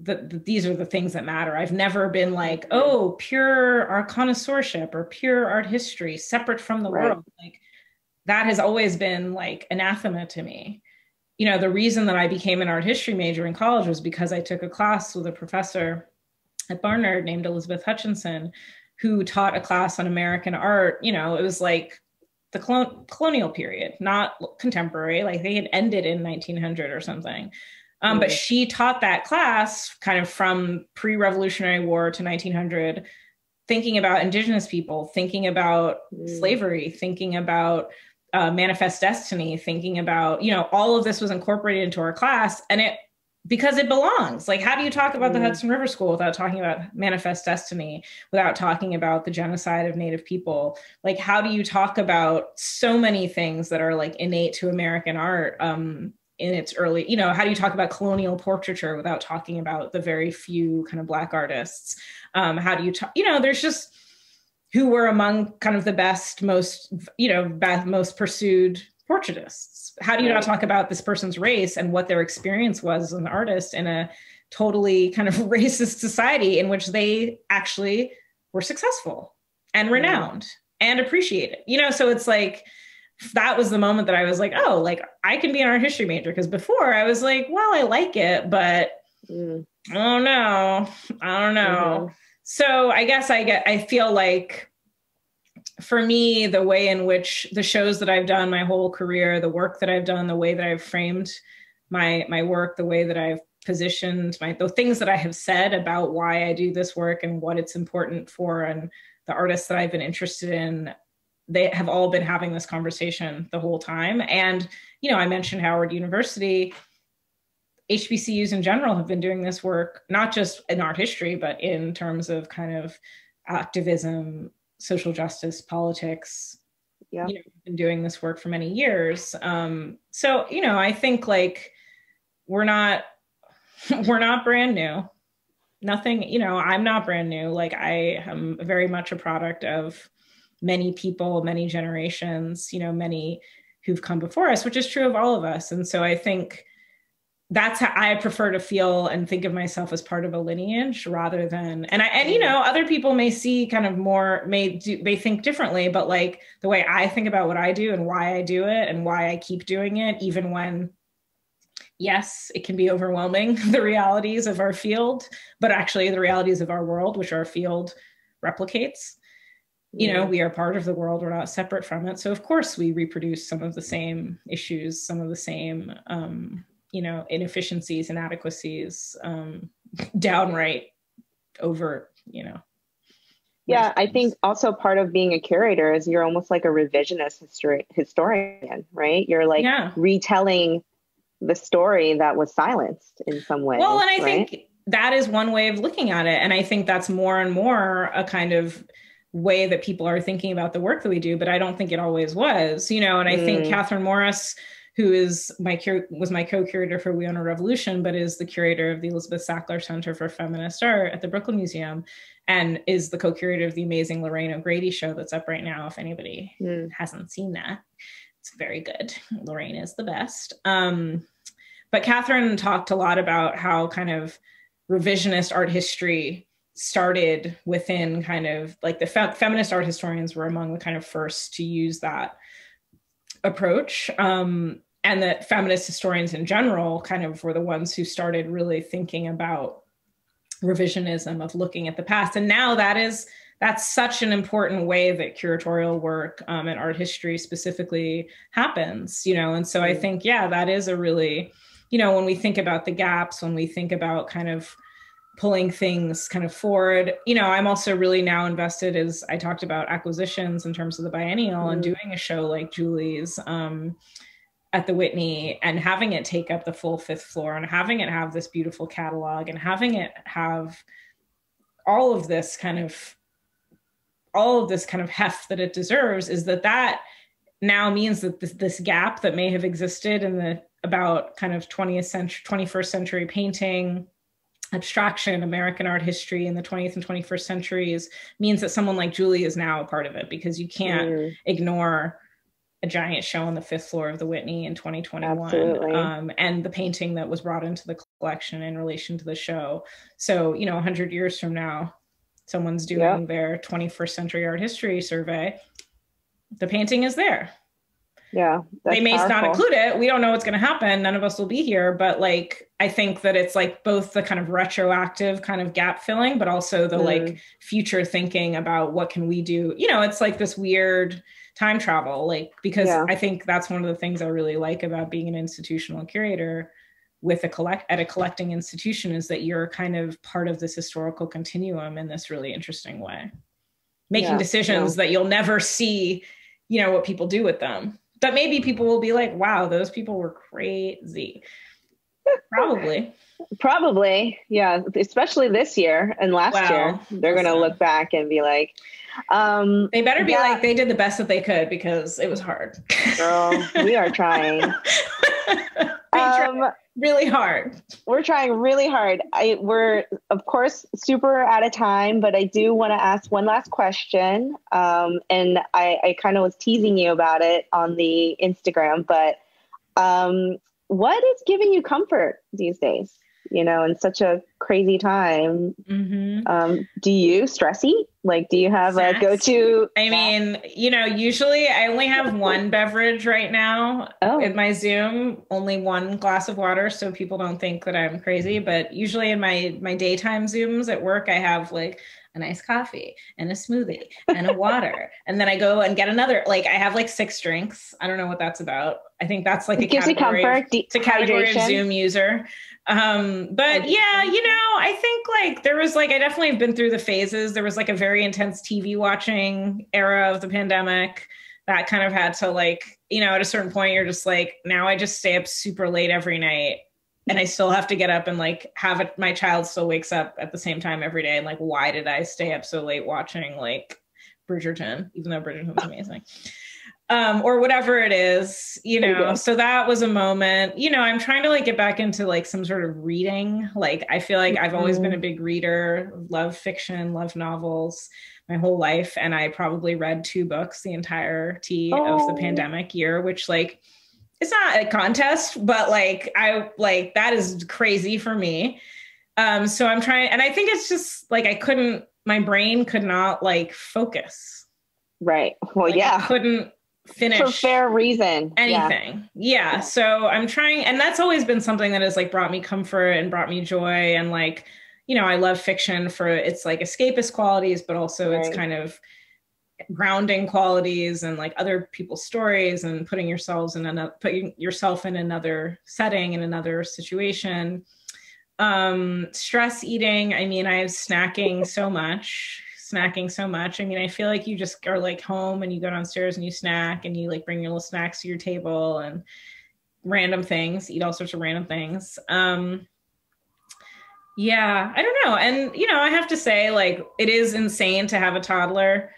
that, these are the things that matter. I've never been like, oh, pure art connoisseurship or pure art history separate from the right. world. Like that has always been like anathema to me you know, the reason that I became an art history major in college was because I took a class with a professor at Barnard named Elizabeth Hutchinson, who taught a class on American art. You know, it was like the colon- colonial period, not contemporary, like they had ended in 1900 or something. Um, mm. But she taught that class kind of from pre Revolutionary War to 1900, thinking about Indigenous people, thinking about mm. slavery, thinking about uh, manifest destiny thinking about you know all of this was incorporated into our class and it because it belongs. Like how do you talk about mm. the hudson river school without talking about manifest destiny without talking about the genocide of native people? Like how do you talk about so many things that are like innate to american art um, in its early you know how do you talk about colonial portraiture without talking about the very few kind of black artists? Um, how do you talk you know there's just who were among kind of the best, most, you know, best, most pursued portraitists. How do you not talk about this person's race and what their experience was as an artist in a totally kind of racist society in which they actually were successful and renowned and appreciated? You know, so it's like, that was the moment that I was like, oh, like I can be an art history major. Because before I was like, well, I like it, but mm. I don't know. I don't know. Mm-hmm so i guess i get i feel like for me the way in which the shows that i've done my whole career the work that i've done the way that i've framed my my work the way that i've positioned my the things that i have said about why i do this work and what it's important for and the artists that i've been interested in they have all been having this conversation the whole time. And you know i mentioned howard university. HBCUs in general have been doing this work, not just in art history, but in terms of kind of activism, social justice, politics. Yeah, you know, been doing this work for many years. Um, so you know, I think like we're not we're not brand new. Nothing, you know, I'm not brand new. Like I am very much a product of many people, many generations, you know, many who've come before us, which is true of all of us. And so I think that's how I prefer to feel and think of myself as part of a lineage rather than and I and you mm. know other people may see kind of more may do they think differently but like the way I think about what I do and why I do it and why I keep doing it even when yes it can be overwhelming the realities of our field but actually the realities of our world which our field replicates. You know we are part of the world we're not separate from it. So of course we reproduce some of the same issues some of the same um, you know inefficiencies inadequacies um, downright over you know
yeah i think also part of being a curator is you're almost like a revisionist histori- historian right you're like yeah. retelling the story that was silenced in some way
well and i right? think that is one way of looking at it and i think that's more and more a kind of way that people are thinking about the work that we do but i don't think it always was you know and i mm. think catherine morris who is my was my co-curator for We Wanted a Revolution, but is the curator of the Elizabeth Sackler Center for Feminist Art at the Brooklyn Museum, and is the co-curator of the amazing Lorraine O'Grady show that's up right now. If anybody mm. hasn't seen that, it's very good. Lorraine is the best. Um, but Catherine talked a lot about how kind of revisionist art history started within kind of like the fe- feminist art historians were among the kind of first to use that approach um, and that feminist historians in general kind of were the ones who started really thinking about revisionism of looking at the past and now that is that's such an important way that curatorial work um, and art history specifically happens you know and so i mm. think yeah that is a really you know when we think about the gaps when we think about kind of pulling things kind of forward. You know, I'm also really now invested as I talked about acquisitions in terms of the biennial mm. and doing a show like Julie's um, at the Whitney and having it take up the full fifth floor and having it have this beautiful catalog and having it have all of this kind of all of this kind of heft that it deserves is that that now means that this, this gap that may have existed in the about kind of 20th century 21st century painting abstraction, American art history in the 20th and 21st centuries means that someone like Julie is now a part of it because you can't mm. ignore a giant show on the fifth floor of the Whitney in 2021 um, and the painting that was brought into the collection in relation to the show. So, you know, 100 years from now, someone's doing their 21st century art history survey, the painting is there
yeah
they may powerful. not include it we don't know what's going to happen none of us will be here but like i think that it's like both the kind of retroactive kind of gap filling but also the mm. like future thinking about what can we do you know it's like this weird time travel like because yeah. i think that's one of the things i really like about being an institutional curator with a collect at a collecting institution is that you're kind of part of this historical continuum in this really interesting way making yeah, decisions yeah. that you'll never see you know what people do with them that maybe people will be like, wow, those people were crazy. Probably.
Probably. Yeah. Especially this year and last wow. year. They're going to look back and be like, um,
they better be yeah. like, they did the best that they could because it was hard.
Girl, we are trying.
um, really hard.
We're trying really hard. I we're of course super out of time, but I do want to ask one last question. Um, and I, I kind of was teasing you about it on the Instagram, but um, what is giving you comfort these days? You know, in such a crazy time. Mm-hmm. Um, do you stressy? Like, do you have Snacks? a go-to?
I mean, you know, usually I only have one beverage right now oh. in my Zoom, only one glass of water, so people don't think that I'm crazy. But usually in my my daytime Zooms at work, I have like a nice coffee and a smoothie and a water. and then I go and get another, like I have like six drinks. I don't know what that's about. I think that's like it a category, of, it's a category of Zoom user. Um, but yeah, you know, I think like there was like I definitely have been through the phases. There was like a very intense TV watching era of the pandemic that kind of had to like, you know, at a certain point you're just like, now I just stay up super late every night and I still have to get up and like have it my child still wakes up at the same time every day and like why did I stay up so late watching like Bridgerton, even though Bridgerton's amazing um, or whatever it is, you know. So that was a moment. You know, I'm trying to like get back into like some sort of reading. Like I feel like. I've always been a mm-hmm. big reader, love fiction, love novels my whole life, and I probably read two books the entirety oh. of the oh. pandemic year, which like it's not a contest, but like I like that is crazy for me. Um, so I'm trying, and I think it's just like I couldn't, my brain could not like focus.
Right. Well, like, yeah.
I couldn't finish
for fair reason
anything yeah. yeah. so i'm trying and that's always been something that has like brought me comfort and brought me joy and like you know i love fiction for its like escapist qualities but also right. its kind of grounding qualities and like other people's stories and putting yourselves in another putting yourself in another setting in another situation um stress eating i mean i have snacking so much snacking so much. I mean, I feel like you just are like home and you go downstairs and you snack and you like bring your little snacks to your table and random things, eat all sorts of random things. Um, yeah, I don't know. And, you know, I have to say, like, it is insane to have a toddler.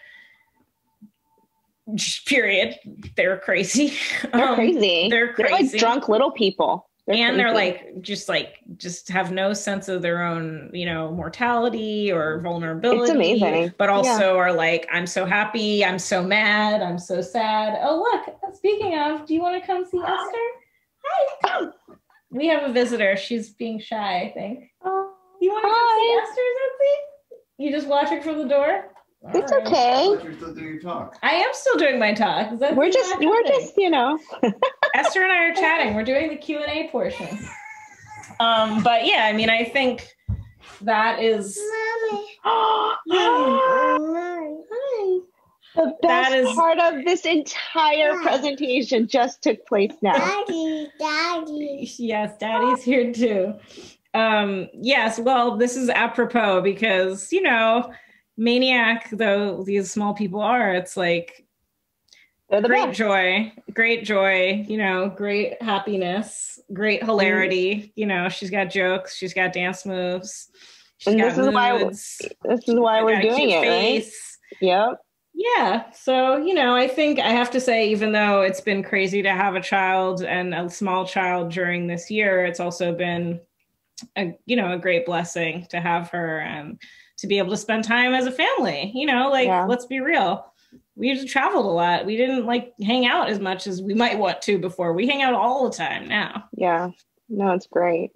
Period. They're crazy.
They're um, crazy.
They're crazy. They're
like drunk little people.
They're and they're like just like just have no sense of their own you know mortality or vulnerability
it's amazing
but also yeah. are like i'm so happy i'm so mad i'm so sad oh look speaking of do you want to come see esther hi we have a visitor she's being shy i think oh you want to come see esther Zetzi? you just watching from the door
all it's right. okay.
You're still doing your talk.
I am still doing my talk.
we're just we're just you know.
Esther and I are chatting. We're doing the Q and A portion. Um, but yeah, I mean, I think that is. Mommy. Hi.
The best is, part of this entire presentation just took place now.
Daddy,
Daddy. Yes, Daddy's here too. Um, yes, well, this is apropos because, you know, maniac though these small people are, it's like great best. joy, great joy, you know, great happiness, great hilarity. Mm. You know, she's got jokes, she's got dance moves.
and this is why this is why we're doing it, face. right? Yep.
Yeah. So, you know, I think I have to say, even though it's been crazy to have a child and a small child during this year, it's also been a, you know, a great blessing to have her and to be able to spend time as a family. You know, like yeah. let's be real. We've traveled a lot. We didn't like hang out as much as we might want to before. We hang out all the time now.
Yeah. No, it's great.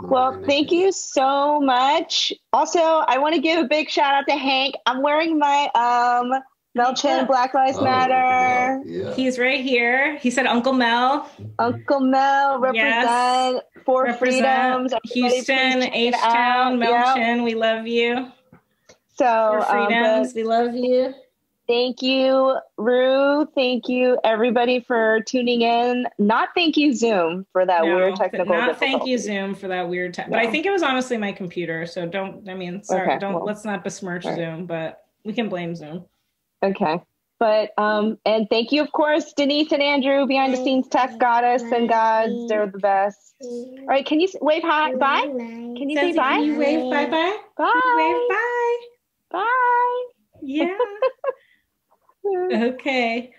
Well, thank you so much. Also, I want to give a big shout out to Hank. I'm wearing my um Mel Chin Black Lives oh, Matter.
Yeah. He's right here. He said Uncle Mel.
Uncle Mel represent yes. For represent freedoms.
Houston, H Town, Mel yep. We love you.
So for
um, freedoms, um, we love you.
Thank you, Rue. Thank you, everybody, for tuning in. Not thank you, Zoom, for that no, weird technical.
Not thank you, Zoom, for that weird. Te- no. But I think it was honestly my computer. So don't. I mean, sorry. Okay, don't. Well, let's not besmirch right. Zoom, but we can blame Zoom.
Okay. But um, and thank you, of course, Denise and Andrew, behind the scenes tech goddess and gods. They're the best. All right, can you wave hi bye? Can you say bye? Can
you wave bye bye?
Bye.
Wave bye.
Bye.
Yeah. okay.